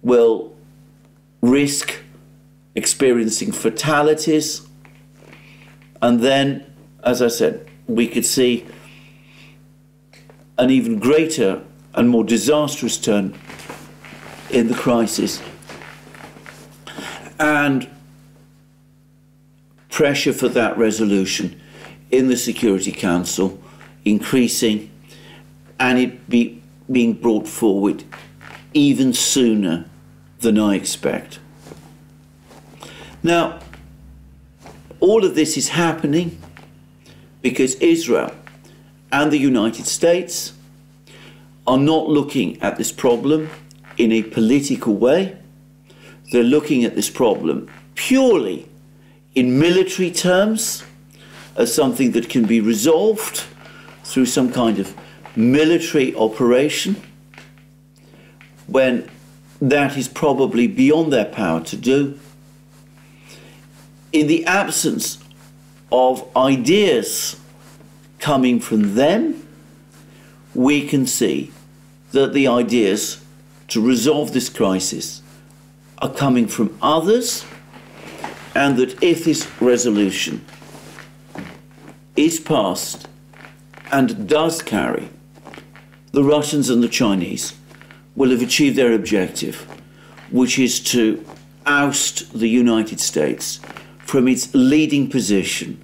will risk experiencing fatalities and then, as I said, we could see an even greater and more disastrous turn in the crisis. And pressure for that resolution in the Security Council increasing and it be, being brought forward even sooner than I expect. Now, all of this is happening because Israel and the United States are not looking at this problem in a political way. they're looking at this problem purely in military terms as something that can be resolved through some kind of military operation when that is probably beyond their power to do. In the absence of ideas coming from them, we can see that the ideas to resolve this crisis are coming from others, and that if this resolution is passed and does carry, the Russians and the Chinese will have achieved their objective, which is to oust the United States from its leading position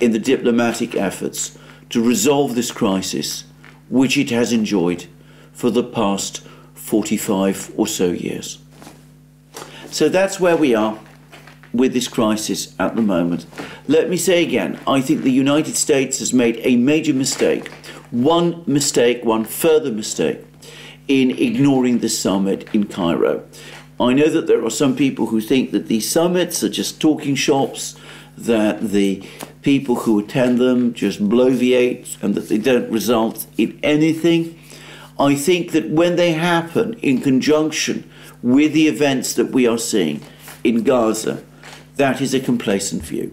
in the diplomatic efforts to resolve this crisis, which it has enjoyed for the past 45 or so years. So that's where we are with this crisis at the moment. Let me say again, I think the United States has made a major mistake, one mistake, one further mistake, in ignoring the summit in Cairo. I know that there are some people who think that these summits are just talking shops, that the people who attend them just bloviate and that they don't result in anything. I think that when they happen in conjunction with the events that we are seeing in Gaza, that is a complacent view.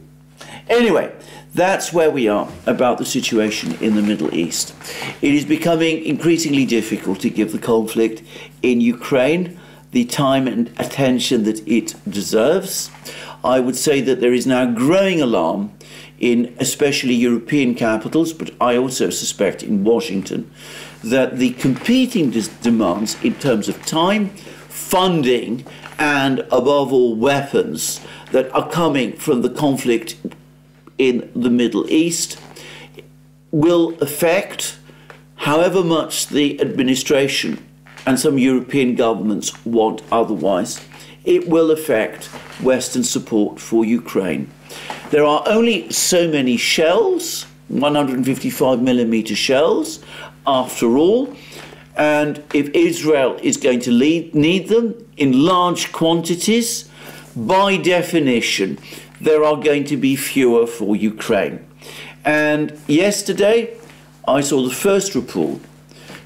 Anyway, that's where we are about the situation in the Middle East. It is becoming increasingly difficult to give the conflict in Ukraine the time and attention that it deserves. I would say that there is now growing alarm in especially European capitals, but I also suspect in Washington, that the competing demands in terms of time, funding, and above all, weapons that are coming from the conflict in the Middle East will affect however much the administration and some European governments want otherwise. It will affect Western support for Ukraine. There are only so many shells, 155 millimeter shells, after all, and if Israel is going to lead, need them in large quantities, by definition, there are going to be fewer for Ukraine. And yesterday, I saw the first report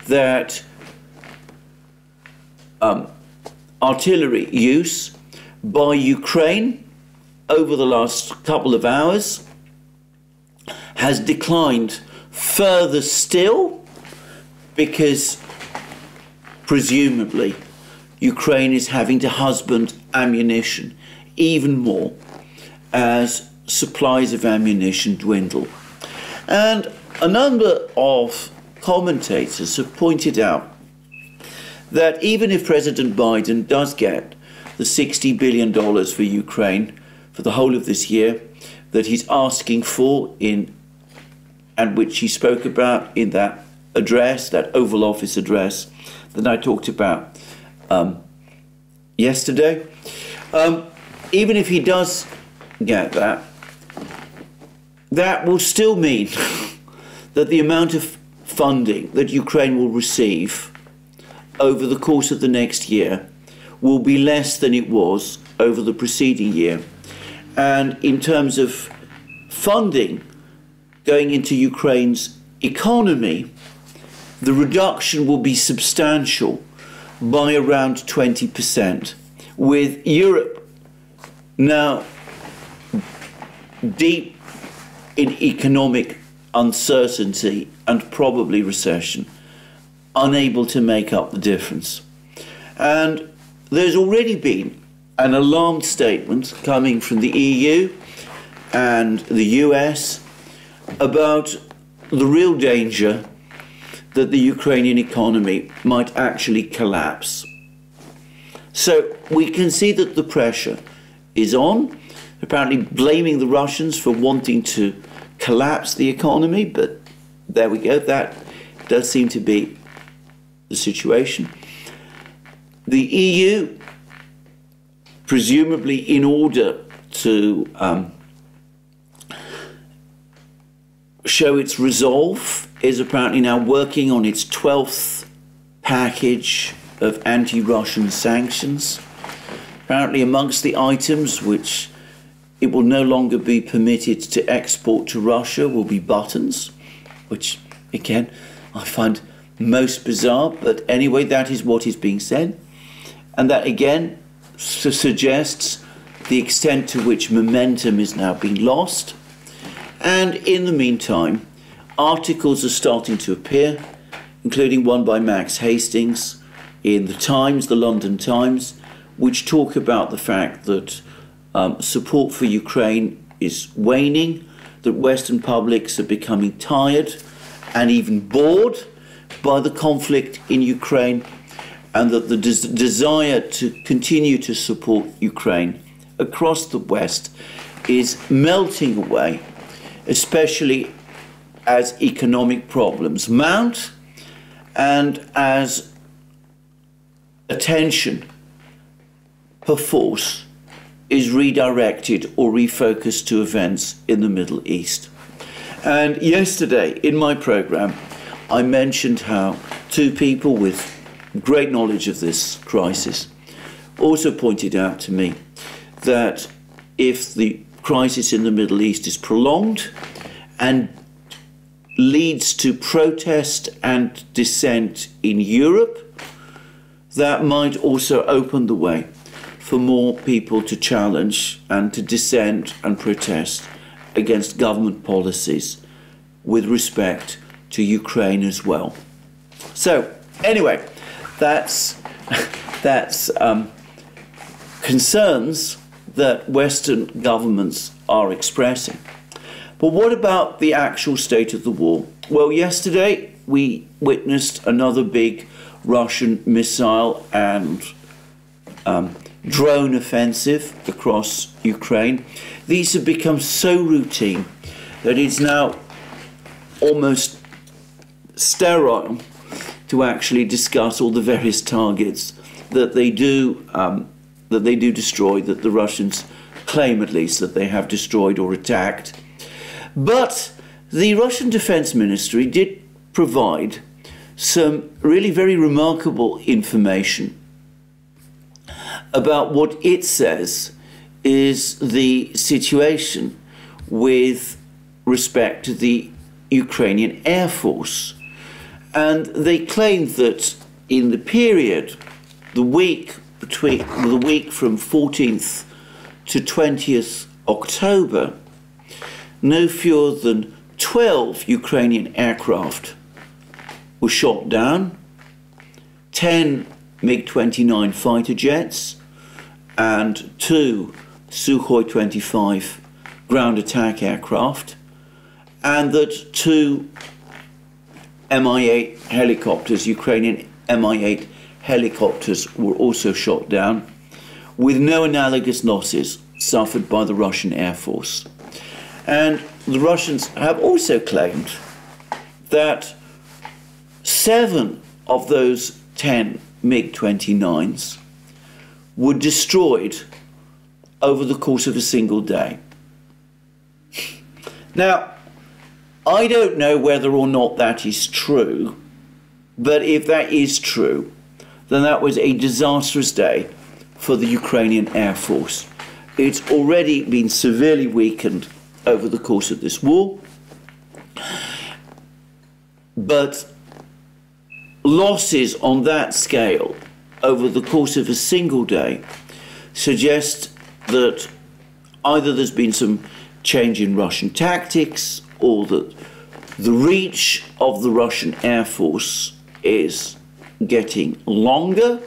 that um, artillery use by Ukraine over the last couple of hours has declined further still because presumably Ukraine is having to husband ammunition even more as supplies of ammunition dwindle. And a number of commentators have pointed out that even if President Biden does get the $60 billion for Ukraine for the whole of this year that he's asking for in and which he spoke about in that address, that Oval Office address that I talked about um, yesterday. Um, even if he does get that, that will still mean that the amount of funding that Ukraine will receive over the course of the next year will be less than it was over the preceding year. And in terms of funding going into Ukraine's economy, the reduction will be substantial by around 20%, with Europe now deep in economic uncertainty and probably recession, unable to make up the difference. And there's already been an alarm statement coming from the EU and the US about the real danger that the Ukrainian economy might actually collapse. So we can see that the pressure is on apparently blaming the Russians for wanting to collapse the economy, but there we go, that does seem to be the situation. The EU, presumably in order to um, show its resolve, is apparently now working on its 12th package of anti Russian sanctions. Apparently, amongst the items which it will no longer be permitted to export to Russia will be buttons, which again I find most bizarre, but anyway, that is what is being said. And that again su- suggests the extent to which momentum is now being lost. And in the meantime, articles are starting to appear, including one by Max Hastings in the Times, the London Times, which talk about the fact that um, support for Ukraine is waning, that Western publics are becoming tired and even bored by the conflict in Ukraine, and that the des- desire to continue to support Ukraine across the West is melting away, especially as economic problems mount and as attention perforce is redirected or refocused to events in the Middle East. And yesterday in my program, I mentioned how two people with great knowledge of this crisis also pointed out to me that if the crisis in the Middle East is prolonged and leads to protest and dissent in Europe, that might also open the way for more people to challenge and to dissent and protest against government policies with respect to Ukraine as well. So, anyway, that's that's um, concerns that Western governments are expressing. But what about the actual state of the war? Well, yesterday we witnessed another big Russian missile and um, drone offensive across Ukraine. These have become so routine that it's now almost sterile to actually discuss all the various targets that they do um, that they do destroy, that the Russians claim at least that they have destroyed or attacked. But the Russian Defense Ministry did provide some really very remarkable information about what it says is the situation with respect to the Ukrainian Air Force. And they claimed that in the period, the week between the week from 14th to 20th October, no fewer than 12 Ukrainian aircraft were shot down, 10 MiG 29 fighter jets, and two Sukhoi 25 ground attack aircraft, and that two Mi 8 helicopters, Ukrainian Mi 8 helicopters, were also shot down, with no analogous losses suffered by the Russian Air Force. And the Russians have also claimed that seven of those 10 MiG 29s were destroyed over the course of a single day. Now, I don't know whether or not that is true, but if that is true, then that was a disastrous day for the Ukrainian Air Force. It's already been severely weakened over the course of this war, but losses on that scale over the course of a single day suggest that either there's been some change in Russian tactics or that the reach of the Russian Air Force is getting longer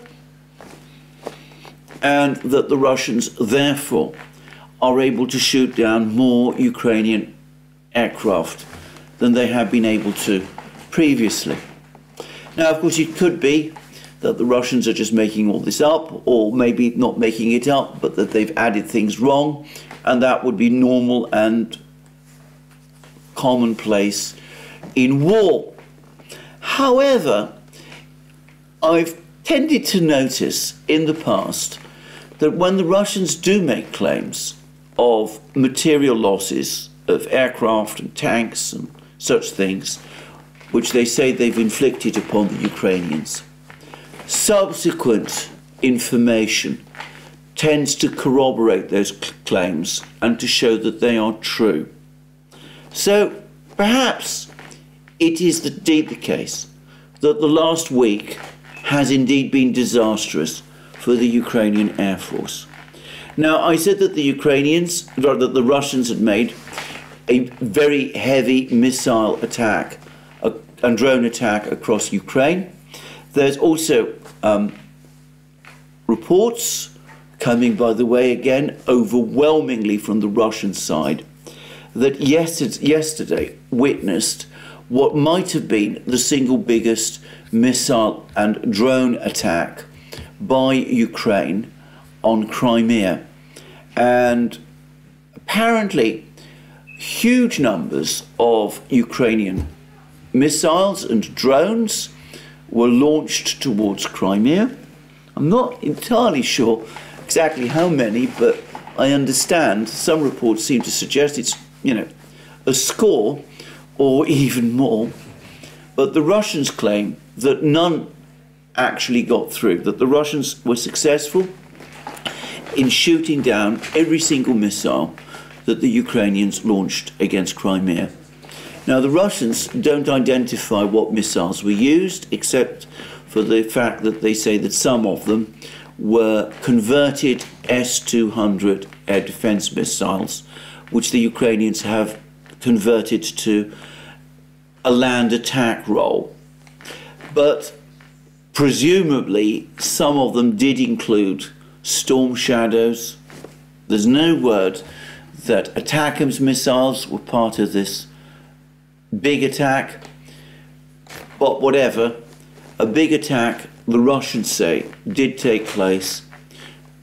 and that the Russians therefore are able to shoot down more Ukrainian aircraft than they have been able to previously. Now, of course, it could be that the Russians are just making all this up, or maybe not making it up, but that they've added things wrong, and that would be normal and commonplace in war. However, I've tended to notice in the past that when the Russians do make claims of material losses of aircraft and tanks and such things, which they say they've inflicted upon the Ukrainians. Subsequent information tends to corroborate those claims and to show that they are true. So perhaps it is indeed the case that the last week has indeed been disastrous for the Ukrainian Air Force. Now, I said that the Ukrainians, that the Russians had made a very heavy missile attack and drone attack across Ukraine. There's also um, reports coming, by the way, again, overwhelmingly from the Russian side, that yesterday witnessed what might have been the single biggest missile and drone attack by Ukraine on Crimea. And apparently, huge numbers of Ukrainian missiles and drones were launched towards Crimea. I'm not entirely sure exactly how many, but I understand some reports seem to suggest it's, you know, a score or even more. But the Russians claim that none actually got through, that the Russians were successful in shooting down every single missile that the Ukrainians launched against Crimea. Now, the Russians don't identify what missiles were used, except for the fact that they say that some of them were converted S 200 air defense missiles, which the Ukrainians have converted to a land attack role. But presumably, some of them did include Storm Shadows. There's no word that ATACMS missiles were part of this big attack, but whatever, a big attack, the Russians say, did take place,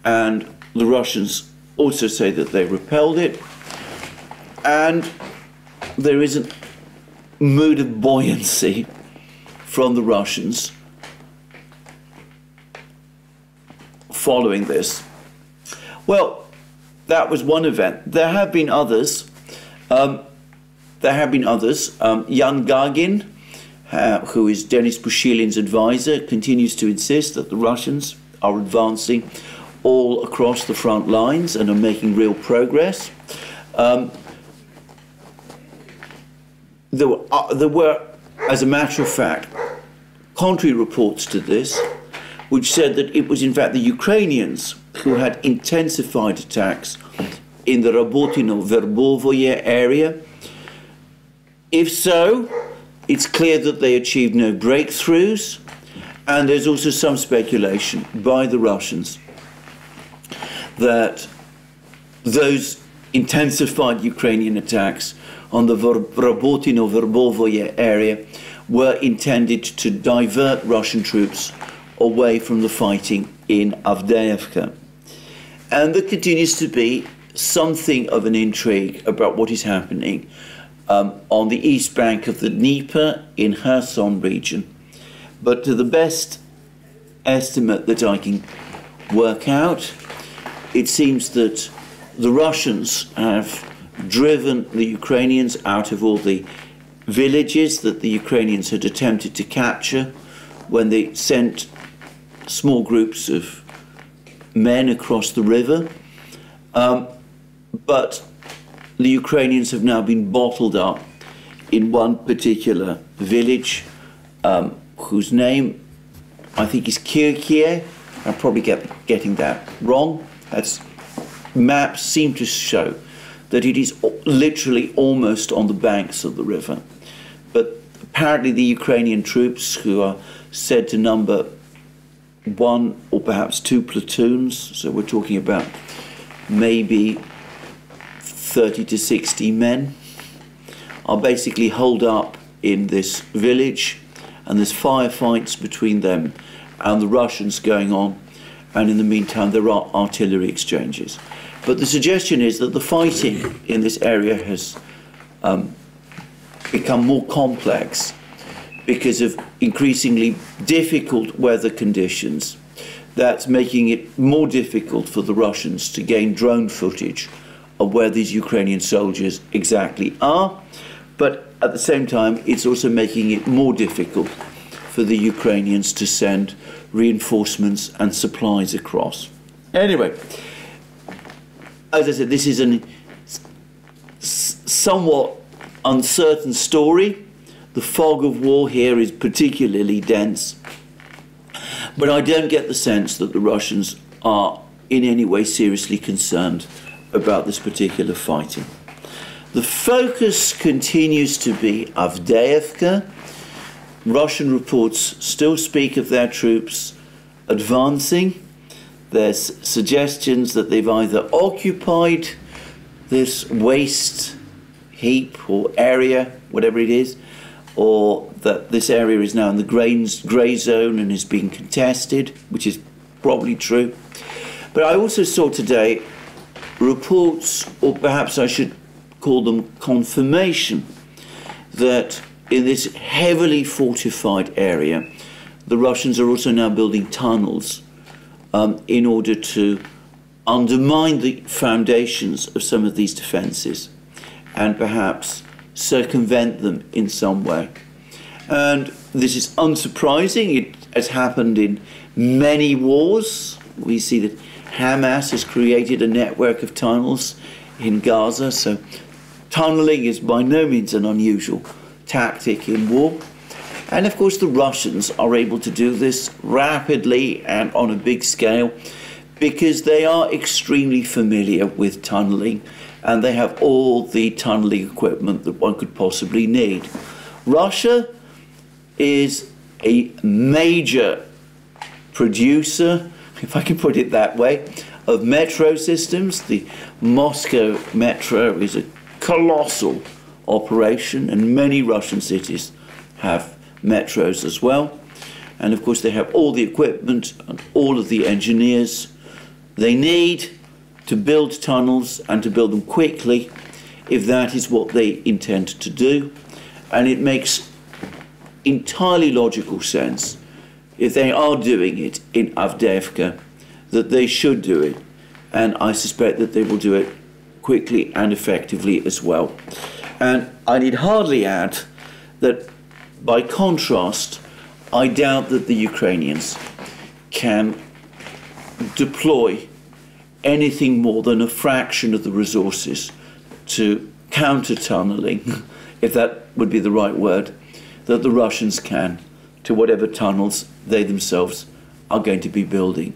and the Russians also say that they repelled it, and there is a mood of buoyancy from the Russians following this. Well, that was one event. There have been others. Um, there have been others. Um, Yan Gagin, uh, who is Denis Pushilin's advisor, continues to insist that the Russians are advancing all across the front lines and are making real progress. Um, there, were, uh, there were, as a matter of fact, contrary reports to this, which said that it was in fact the Ukrainians who had intensified attacks in the Rabotino-Verbovoye area. If so, it's clear that they achieved no breakthroughs, and there's also some speculation by the Russians that those intensified Ukrainian attacks on the Rabotino-Verbovoye area were intended to divert Russian troops away from the fighting in Avdiivka. And there continues to be something of an intrigue about what is happening um, on the east bank of the Dnieper in Kherson region. But to the best estimate that I can work out, it seems that the Russians have driven the Ukrainians out of all the villages that the Ukrainians had attempted to capture when they sent small groups of men across the river. Um, but the Ukrainians have now been bottled up in one particular village um, whose name I think is Kirkie. I'm probably get, getting that wrong. That's, maps seem to show that it is literally almost on the banks of the river. But apparently, the Ukrainian troops, who are said to number one or perhaps two platoons, so we're talking about maybe 30 to 60 men are basically holed up in this village and there's firefights between them and the Russians going on and in the meantime there are artillery exchanges. But the suggestion is that the fighting in this area has um, become more complex because of increasingly difficult weather conditions that's making it more difficult for the Russians to gain drone footage of where these Ukrainian soldiers exactly are, but at the same time, it's also making it more difficult for the Ukrainians to send reinforcements and supplies across. Anyway, as I said, this is a somewhat uncertain story. The fog of war here is particularly dense. But I don't get the sense that the Russians are in any way seriously concerned about this particular fighting. The focus continues to be Avdiivka. Russian reports still speak of their troops advancing. There's suggestions that they've either occupied this waste heap or area, whatever it is, or that this area is now in the grains, grey zone and is being contested, which is probably true. But I also saw today reports, or perhaps I should call them confirmation, that in this heavily fortified area, the Russians are also now building tunnels um, in order to undermine the foundations of some of these defences and perhaps circumvent them in some way. And this is unsurprising. It has happened in many wars. We see that Hamas has created a network of tunnels in Gaza, so tunneling is by no means an unusual tactic in war. And of course, the Russians are able to do this rapidly and on a big scale because they are extremely familiar with tunneling and they have all the tunneling equipment that one could possibly need. Russia is a major producer if I can put it that way, of metro systems. The Moscow metro is a colossal operation, and many Russian cities have metros as well. And of course, they have all the equipment and all of the engineers they need to build tunnels and to build them quickly if that is what they intend to do. And it makes entirely logical sense if they are doing it in Avdiivka, that they should do it. And I suspect that they will do it quickly and effectively as well. And I need hardly add that by contrast, I doubt that the Ukrainians can deploy anything more than a fraction of the resources to counter tunneling, hmm. if that would be the right word, that the Russians can to whatever tunnels they themselves are going to be building.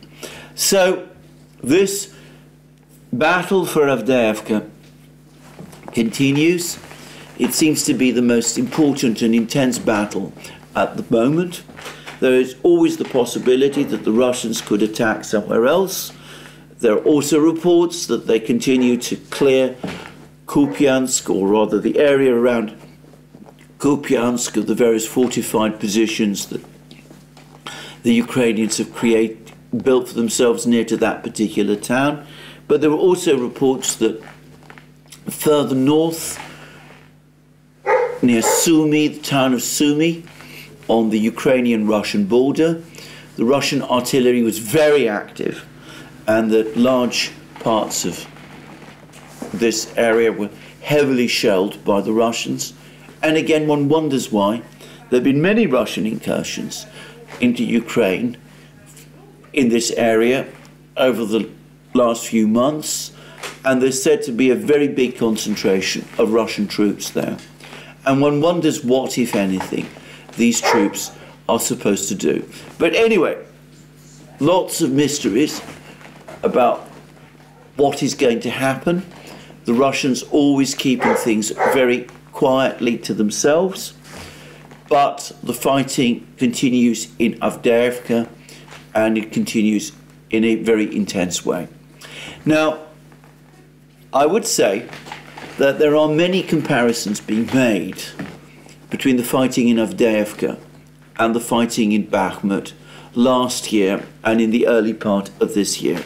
So, this battle for Avdiivka continues. It seems to be the most important and intense battle at the moment. There is always the possibility that the Russians could attack somewhere else. There are also reports that they continue to clear Kupiansk, or rather the area around Kupiansk, of the various fortified positions that the Ukrainians have create, built for themselves near to that particular town. But there were also reports that further north, near Sumy, the town of Sumy, on the Ukrainian Russian border, the Russian artillery was very active, and that large parts of this area were heavily shelled by the Russians. And again, one wonders why. There have been many Russian incursions into Ukraine in this area over the last few months, and there's said to be a very big concentration of Russian troops there. And one wonders what, if anything, these troops are supposed to do. But anyway, lots of mysteries about what is going to happen. The Russians always keeping things very quietly to themselves but the fighting continues in Avdiivka and it continues in a very intense way. Now, I would say that there are many comparisons being made between the fighting in Avdiivka and the fighting in Bakhmut last year and in the early part of this year.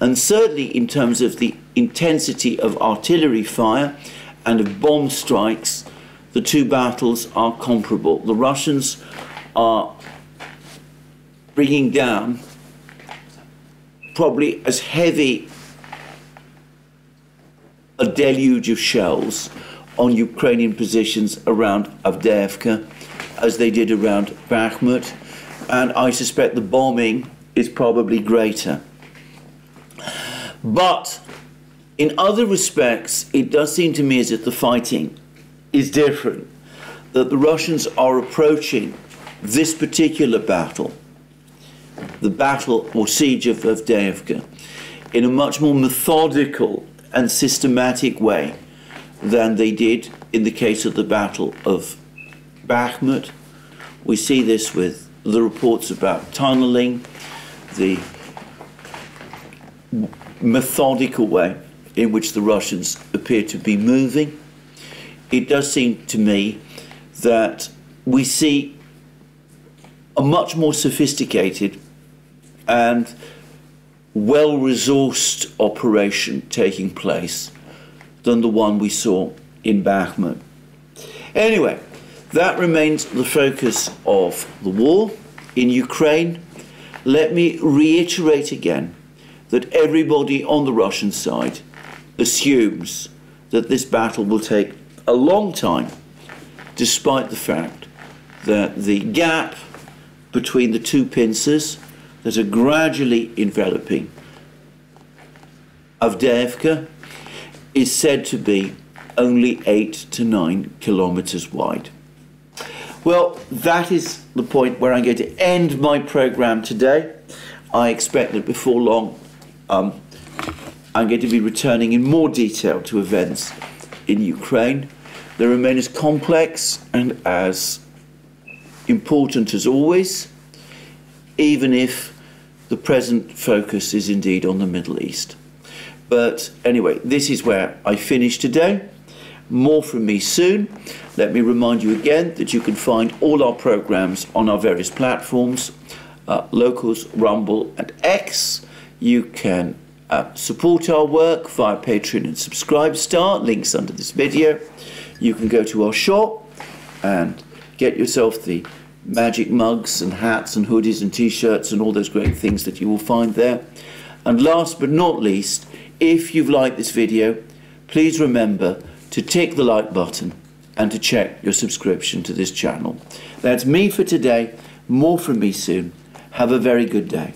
And certainly in terms of the intensity of artillery fire and of bomb strikes, the two battles are comparable. The Russians are bringing down probably as heavy a deluge of shells on Ukrainian positions around Avdiivka as they did around Bakhmut, and I suspect the bombing is probably greater. But in other respects, it does seem to me as if the fighting is different, that the Russians are approaching this particular battle, the battle or siege of Avdiivka, in a much more methodical and systematic way than they did in the case of the Battle of Bakhmut. We see this with the reports about tunneling, the methodical way in which the Russians appear to be moving. It does seem to me that we see a much more sophisticated and well resourced operation taking place than the one we saw in Bakhmut. Anyway, that remains the focus of the war in Ukraine. Let me reiterate again that everybody on the Russian side assumes that this battle will take a long time, despite the fact that the gap between the two pincers that are gradually enveloping Avdiivka is said to be only eight to nine kilometers wide. Well, that is the point where I'm going to end my program today. I expect that before long um, I'm going to be returning in more detail to events in Ukraine. They remain as complex and as important as always, even if the present focus is indeed on the Middle East. But anyway, this is where I finish today. More from me soon. Let me remind you again that you can find all our programs on our various platforms uh, Locals, Rumble, and X. You can uh, support our work via Patreon and Subscribe Subscribestar, links under this video. You can go to our shop and get yourself the magic mugs and hats and hoodies and t-shirts and all those great things that you will find there. And last but not least, if you've liked this video, please remember to tick the like button and to check your subscription to this channel. That's me for today. More from me soon. Have a very good day.